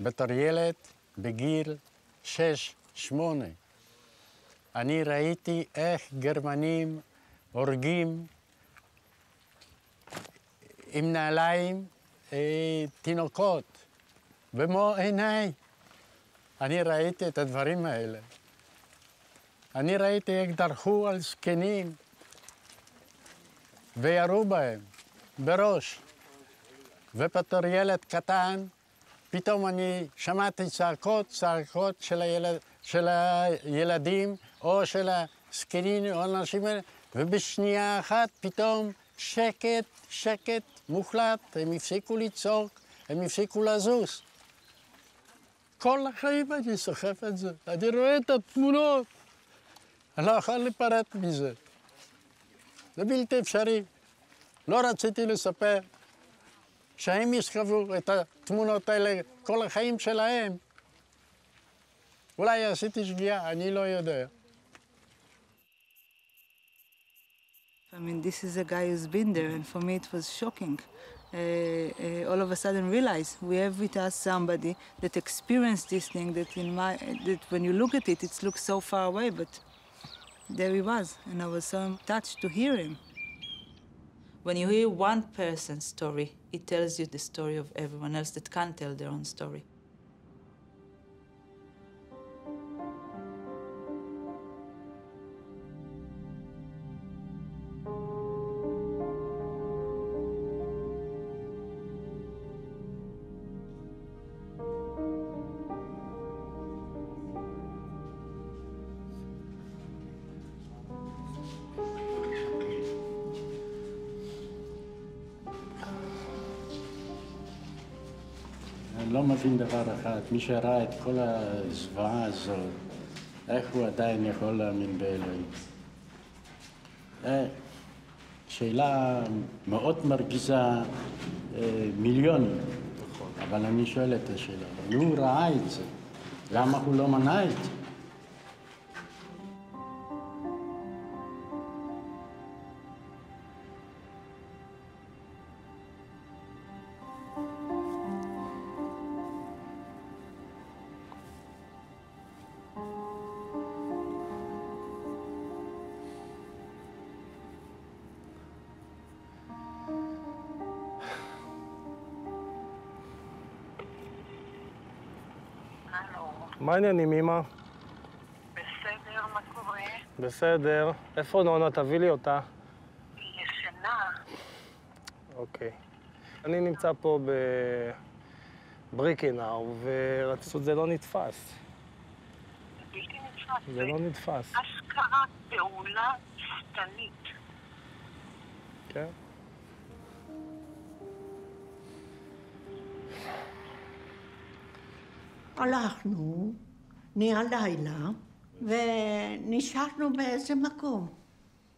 בתור ילד, בגיל שש, שמונה, אני ראיתי איך גרמנים הורגים עם נעליים אה, תינוקות, במו עיניי. אני ראיתי את הדברים האלה. אני ראיתי איך דרכו על זקנים וירו בהם בראש. ובתור ילד קטן, פתאום אני שמעתי צעקות, צעקות של, הילד, של הילדים או של הזקנים או האנשים האלה, ובשנייה אחת פתאום שקט, שקט מוחלט, הם הפסיקו לצעוק, הם הפסיקו לזוז. כל החיים אני סוחב את זה, אני רואה את התמונות, אני לא יכול להיפרד מזה. זה בלתי אפשרי. לא רציתי לספר שהם יסחבו את התמונות האלה כל החיים שלהם. אולי עשיתי שגיאה, אני לא יודע. I mean, this is a guy who's been there, and for me it was shocking. Uh, uh, all of a sudden realize we have with us somebody that experienced this thing that in my that when you look at it it looks so far away but there he was and I was so touched to hear him. When you hear one person's story, it tells you the story of everyone else that can't tell their own story. מי שראה את כל הזוועה הזאת, איך הוא עדיין יכול להאמין באלוהים? אה, שאלה מאוד מרגיזה אה, מיליונים, אבל אני שואל את השאלה, הוא ראה את זה, למה הוא לא מנע את זה? העניינים, אמא? בסדר, מה קורה? בסדר. איפה נונה? תביא לי אותה. ישנה. אוקיי. אני נמצא פה בבריקנאו, ורצו, זה לא נתפס. בלתי נתפס. זה לא נתפס. אשכרה פעולה שטנית. כן. הלכנו, נהיה לילה, ונשארנו באיזה מקום.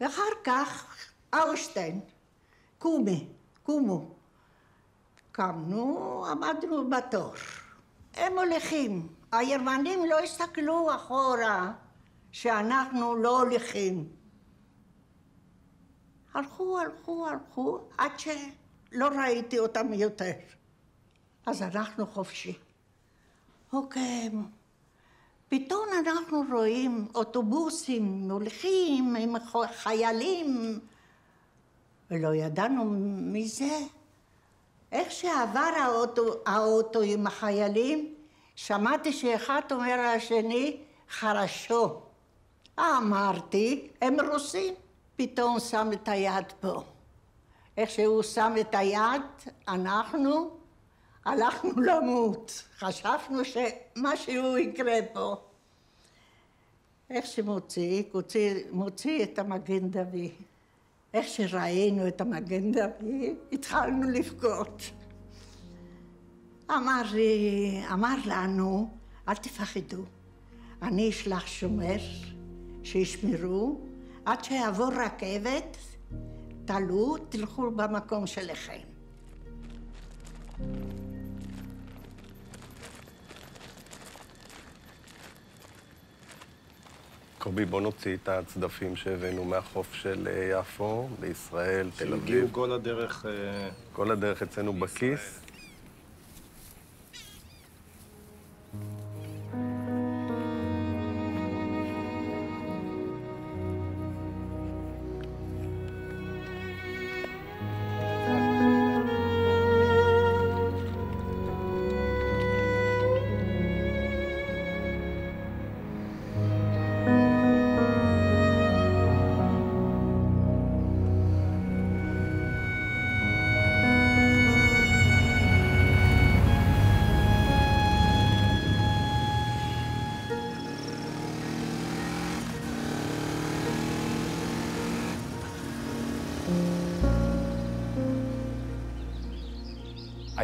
ואחר כך, אאושטיין, קומי, קומו. קמנו, עמדנו בתור. הם הולכים. היוונים לא הסתכלו אחורה שאנחנו לא הולכים. הלכו, הלכו, הלכו, עד שלא ראיתי אותם יותר. אז אנחנו חופשי. אוקיי. פתאום אנחנו רואים אוטובוסים הולכים עם חיילים, ולא ידענו מי זה. איך שעבר האוטו, האוטו עם החיילים, שמעתי שאחד אומר לשני, חרשו. אמרתי, הם רוסים. פתאום שם את היד פה. איך שהוא שם את היד, אנחנו הלכנו למות. חשבנו שמשהו יקרה פה. איך שמוציא, מוציא, מוציא את המגן דוד. איך שראינו את המגן דוד, התחלנו לבכות. אמר, אמר לנו, אל תפחדו, אני אשלח שומר שישמרו עד שיעבור רכבת, תעלו, תלכו במקום שלכם. קובי, בוא נוציא את הצדפים שהבאנו מהחוף של אה, יפו, לישראל, תל אביב. שהגיעו כל הדרך... אה, כל הדרך אצלנו בכיס.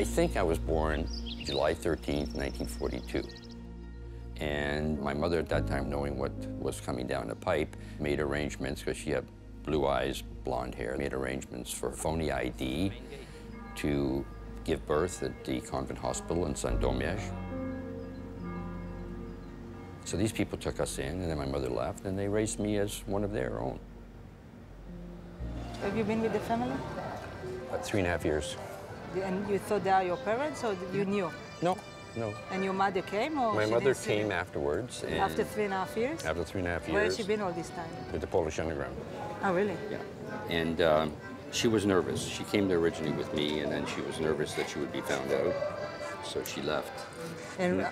Think I was born July 13th, 1942. And my mother at that time, knowing what was coming down the pipe, made arrangements, because she had blue eyes, blonde hair, made arrangements for phony ID to give birth at the convent hospital in Sandomierz. So these people took us in, and then my mother left, and they raised me as one of their own. Have you been with the family? About three and a half years. And you thought they are your parents, or you knew? No, no. And your mother came, or My mother came afterwards. And After three and a half years? After three and a half years. Where has she been all this time? With the Polish Underground. Oh, really? Yeah. And um, she was nervous. She came there originally with me, and then she was nervous that she would be found out. So she left. And uh,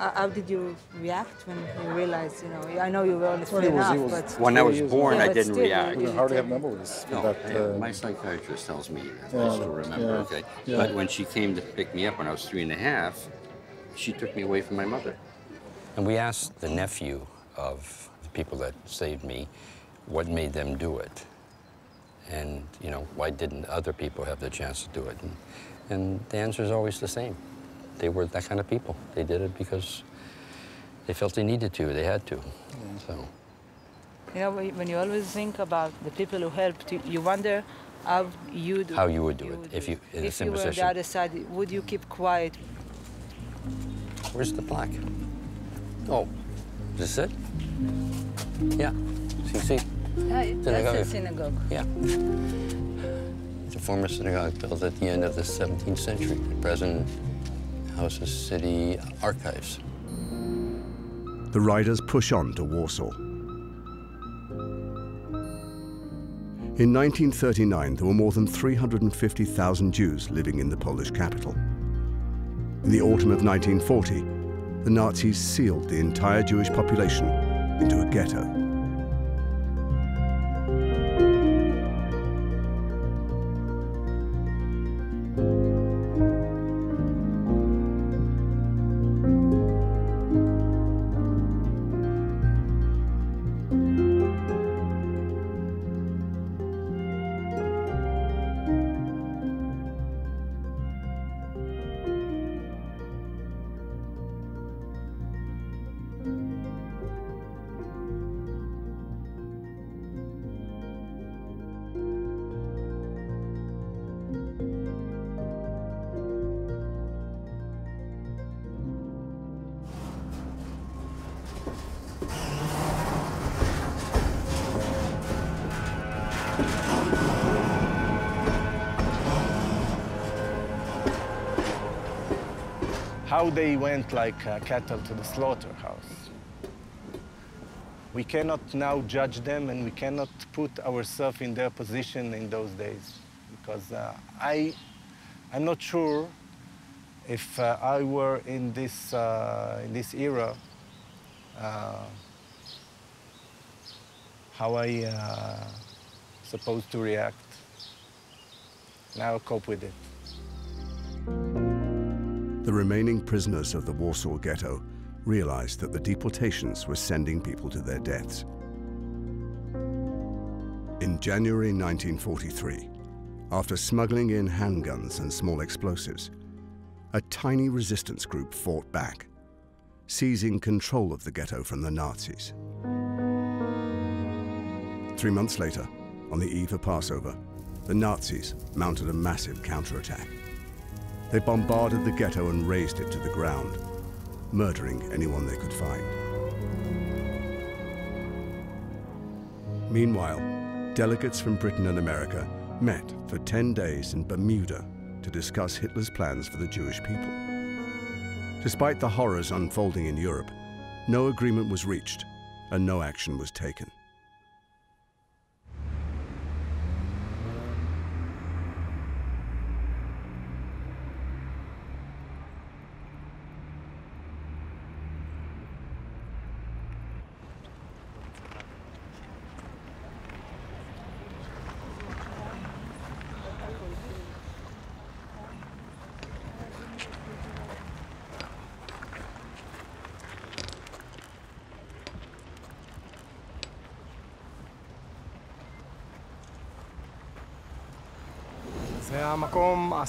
how did you react when you realized, you know, I know you were only Well, three he was- half, he was but... When I was born, Yeah, I didn't still, react. you- you hardly tell- have memories. No, that, uh, my psychiatrist tells me that Yeah, I still remember, yeah, okay? yeah. But when she came to pick me up when I was three and a half, she took me away from my mother. And we asked the nephew of the people that saved me what made them do it. And, you know, why didn't other people have the chance to do it? And, and the answer is always the same. They were that kind of people. They did it because they felt they needed to, they had to. So. You know, when when you always think about the people who helped, you, you wonder how you do How you would do it if you in the If you were on the other side, would you keep quiet? Where's the plaque? Oh, is this it? Yeah. See, see? That's Synagogue. a synagogue. Yeah. It's a former synagogue built at the end of the 17th century. The present houses city archives. The riders push on to Warsaw. In 1939, there were more than 350,000 Jews living in the Polish capital. In the autumn of 1940, the Nazis sealed the entire Jewish population into a ghetto. How they went like uh, cattle to the slaughterhouse. We cannot now judge them and we cannot put ourselves in their position in those days because uh, I, I'm not sure if uh, I were in this, uh, in this era, uh, how I uh, supposed to react. Now cope with it. The remaining prisoners of the Warsaw Ghetto realized that the deportations were sending people to their deaths. In January 1943, after smuggling in handguns and small explosives, a tiny resistance group fought back, seizing control of the ghetto from the Nazis. Three months later, on the eve of Passover, the Nazis mounted a massive counterattack. They bombarded the ghetto and razed it to the ground, murdering anyone they could find. Meanwhile, delegates from Britain and America met for 10 days in Bermuda to discuss Hitler's plans for the Jewish people. Despite the horrors unfolding in Europe, no agreement was reached and no action was taken.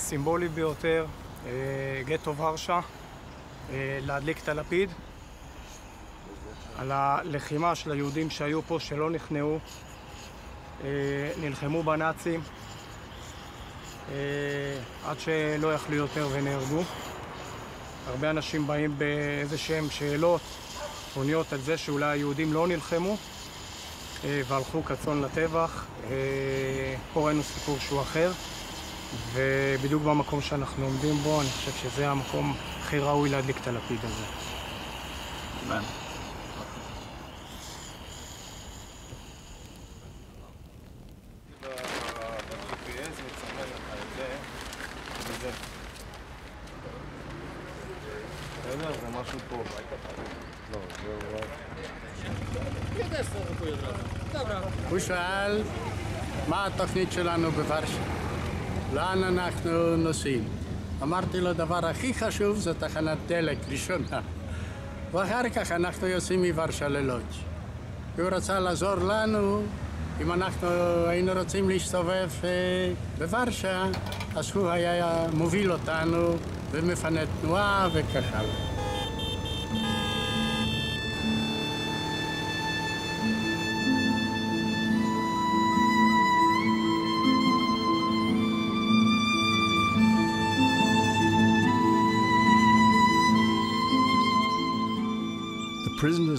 הסימבולי ביותר, אה, גטו ורשה, אה, להדליק את הלפיד על הלחימה של היהודים שהיו פה, שלא נכנעו, אה, נלחמו בנאצים עד שלא יכלו יותר ונהרגו. הרבה אנשים באים באיזה שהם שאלות עוניות על זה שאולי היהודים לא נלחמו והלכו כצאן לטבח. פה ראינו סיפור שהוא אחר. ובדיוק במקום שאנחנו עומדים בו, אני חושב שזה המקום הכי ראוי להדליק את הלפיד הזה. אמן. הוא שאל מה התוכנית שלנו בוורשה. לאן אנחנו נוסעים? אמרתי לו, הדבר הכי חשוב זה תחנת דלק ראשונה. ואחר כך אנחנו יוצאים מוורשה ללודג'. הוא רצה לעזור לנו, אם אנחנו היינו רוצים להסתובב אה, בוורשה, אז הוא היה מוביל אותנו ומפנה תנועה וכך הלאה.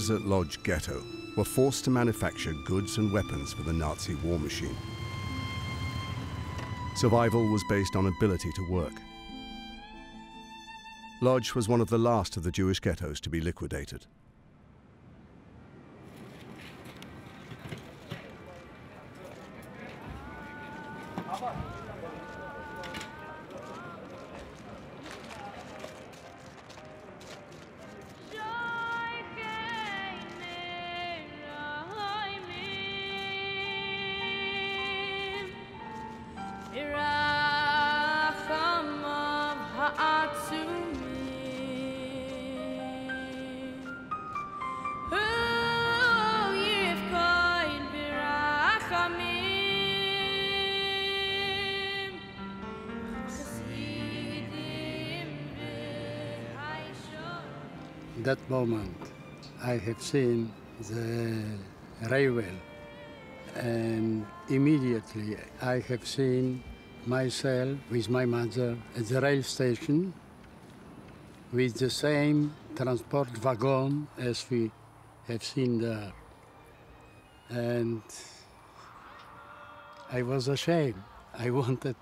Prisoners at Lodz Ghetto were forced to manufacture goods and weapons for the Nazi war machine. Survival was based on ability to work. Lodz was one of the last of the Jewish ghettos to be liquidated. That moment, I have seen the railway, and immediately I have seen myself with my mother at the rail station with the same transport wagon as we have seen there. And I was ashamed. I wanted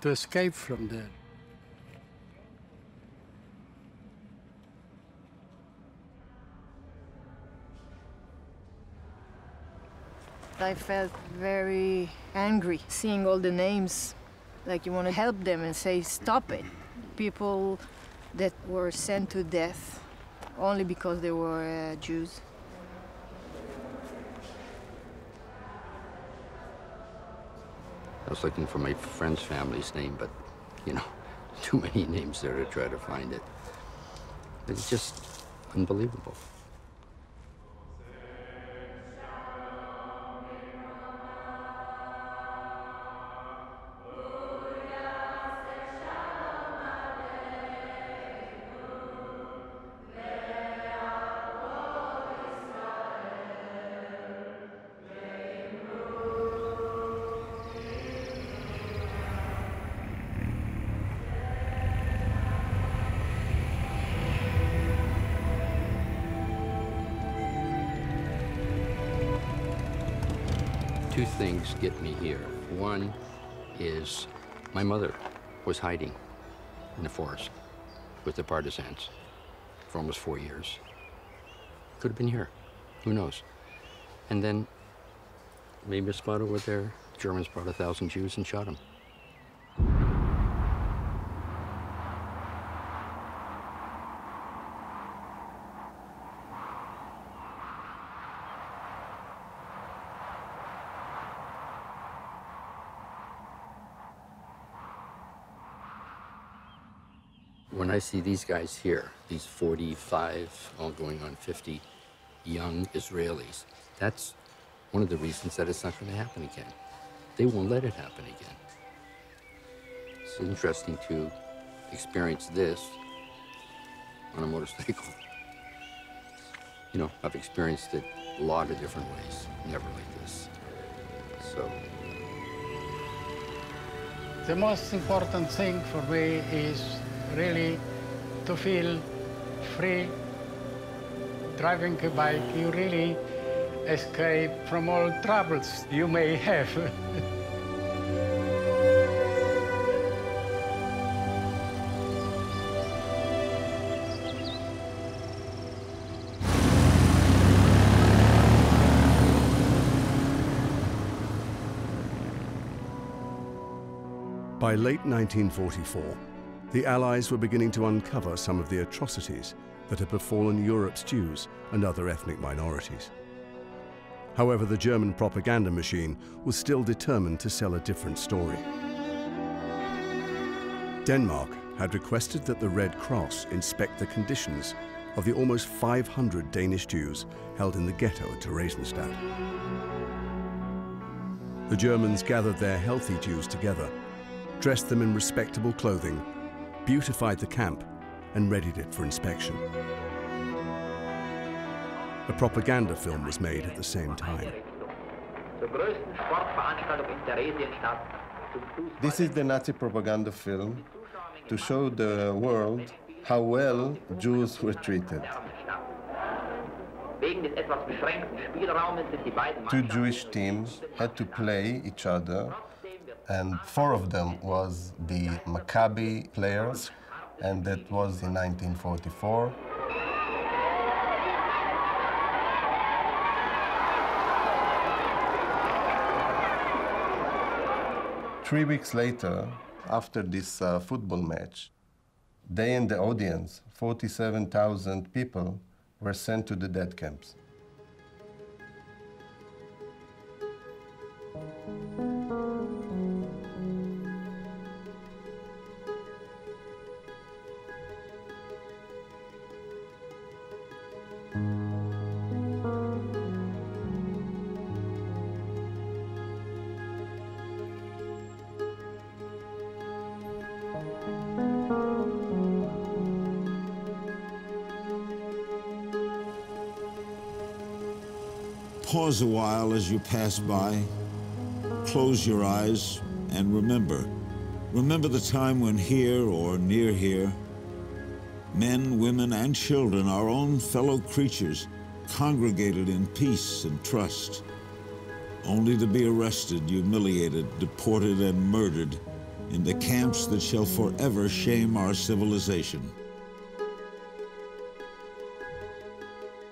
to escape from there. I felt very angry seeing all the names. Like you want to help them and say, stop it. People that were sent to death only because they were uh, Jews. I was looking for my friend's family's name, but, you know, too many names there to try to find it. It's just unbelievable. Get me here. One is my mother was hiding in the forest with the partisans for almost four years. Could have been here. Who knows? And then maybe a spot over there. Germans brought a thousand Jews and shot them. When I see these guys here, these 45, all going on 50 young Israelis, that's one of the reasons that it's not going to happen again. They won't let it happen again. It's interesting to experience this on a motorcycle. You know, I've experienced it a lot of different ways, never like this. So, The most important thing for me is really to feel free driving a bike. You really escape from all troubles you may have. By late 1944, the Allies were beginning to uncover some of the atrocities that had befallen Europe's Jews and other ethnic minorities. However, the German propaganda machine was still determined to sell a different story. Denmark had requested that the Red Cross inspect the conditions of the almost 500 Danish Jews held in the ghetto at Theresienstadt. The Germans gathered their healthy Jews together, dressed them in respectable clothing, beautified the camp, and readied it for inspection. A propaganda film was made at the same time. This is the Nazi propaganda film to show the world how well Jews were treated. Two Jewish teams had to play each other, and four of them was the Maccabi players, and that was in 1944. Three weeks later, after this uh, football match, they and the audience, 47,000 people, were sent to the death camps. Pause a while as you pass by. Close your eyes and remember. Remember the time when here or near here, men, women, and children, our own fellow creatures, congregated in peace and trust, only to be arrested, humiliated, deported, and murdered in the camps that shall forever shame our civilization.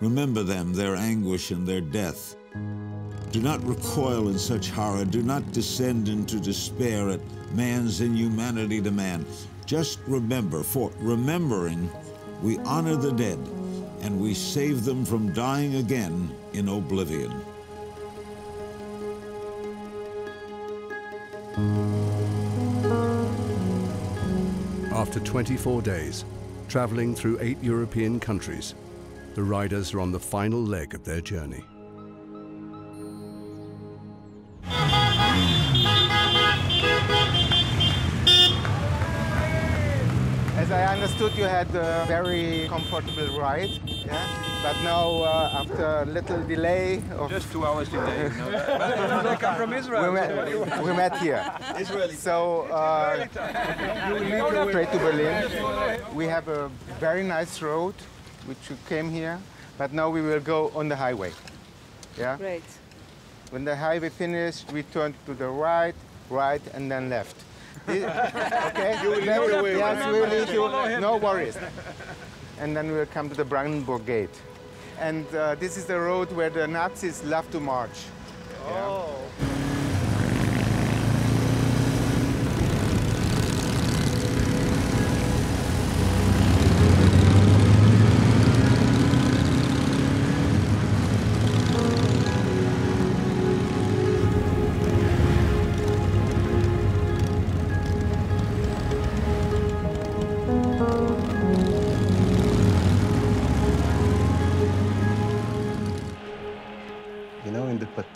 Remember them, their anguish and their death, Do not recoil in such horror. Do not descend into despair at man's inhumanity to man. Just remember, for remembering, we honor the dead and we save them from dying again in oblivion. After 24 days, traveling through eight European countries, the riders are on the final leg of their journey. Understood, you had a very comfortable ride, yeah? But now, uh, after a little delay of... Just two hours delay. no. they come from Israel. We met, we met here. Israeli. So, uh, you leave straight to Berlin. We have a very nice road, which you came here, but now we will go on the highway. Yeah? Great. When the highway finished, we turn to the right, right, and then left. Okay? You will way, Yes, we will lead you. No worries. And then we'll come to the Brandenburg Gate. And uh, this is the road where the Nazis love to march. Oh. You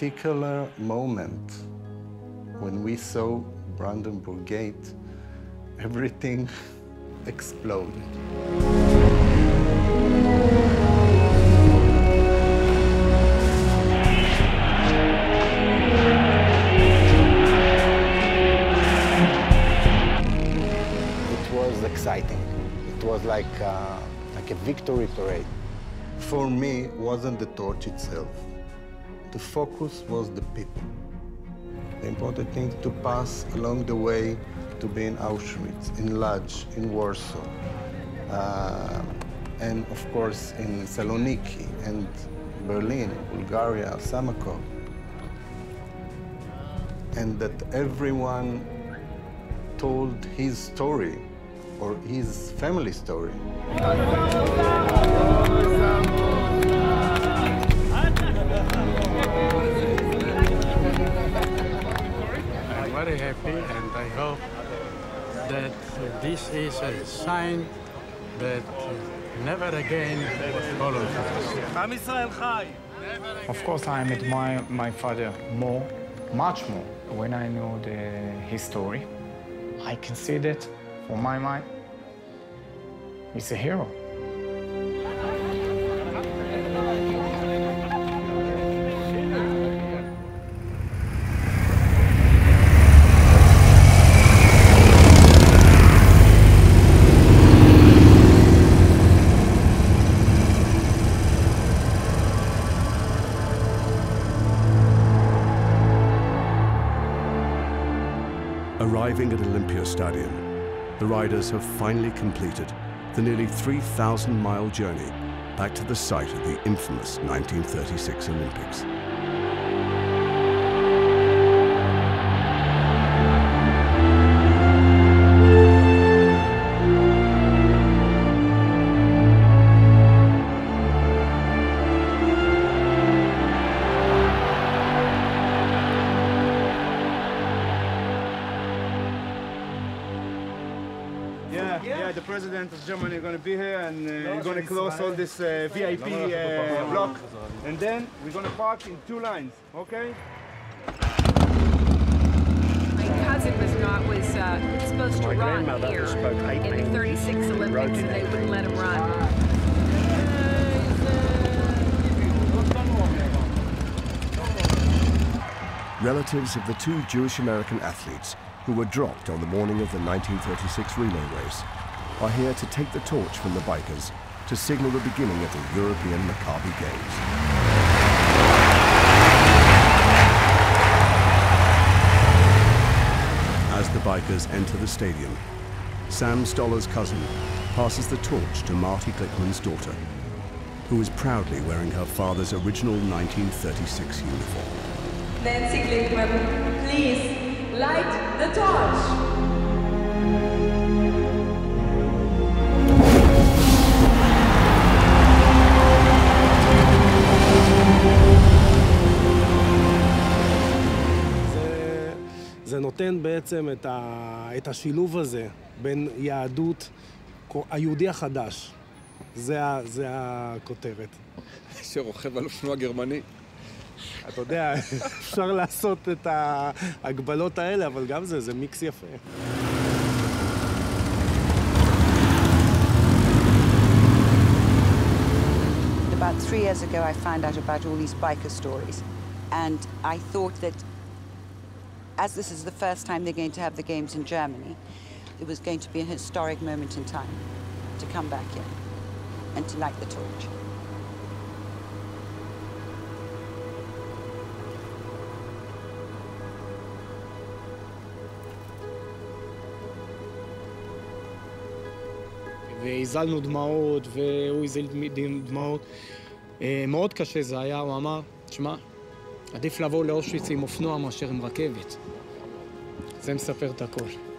particular moment when we saw Brandenburg Gate, everything exploded. It was exciting. It was like, uh, like a victory parade. For me, it wasn't the torch itself. The focus was the people. The important thing to pass along the way to be in Auschwitz, in Lodz, in Warsaw, uh, and of course in Saloniki and Berlin, Bulgaria, Samokov. And that everyone told his story or his family story. happy and I hope that this is a sign that never again follows us. Of course, I admire my father more, much more, when I know the history. I can see that, for my mind, he's a hero. The riders have finally completed the nearly 3,000 mile journey back to the site of the infamous 1936 Olympics. This uh, VIP uh, block. And then we're going to park in two lines, okay? My cousin was not was uh, supposed to My run grandmother here spoke eight in the 36 Olympics, and they wouldn't let him run. Relatives of the two Jewish American athletes who were dropped on the morning of the 1936 relay race are here to take the torch from the bikers to signal the beginning of the European Maccabi Games. As the bikers enter the stadium, Sam Stoller's cousin passes the torch to Marty Glickman's daughter. who is proudly wearing her father's original 1936 uniform. Nancy Glickman, please light the torch. נותן בעצם את, ה, את השילוב הזה בין יהדות, היהודי החדש. זה, ה- זה הכותרת. שרוכב על אופנוע גרמני. אתה יודע, אפשר לעשות את ההגבלות האלה, אבל גם זה, זה מיקס יפה. About three years ago, I found out about all these biker stories, and I thought that as this is the first time they're going to have the games in Germany, it was going to be a historic moment in time to come back here and to light the torch. והזלנו דמעות, והוא הזיל דמ- דמעות. אה, מאוד קשה זה היה, הוא אמר, תשמע, עדיף לבוא לאושוויץ עם אופנוע מאשר עם רכבת. זה מספר את הכל.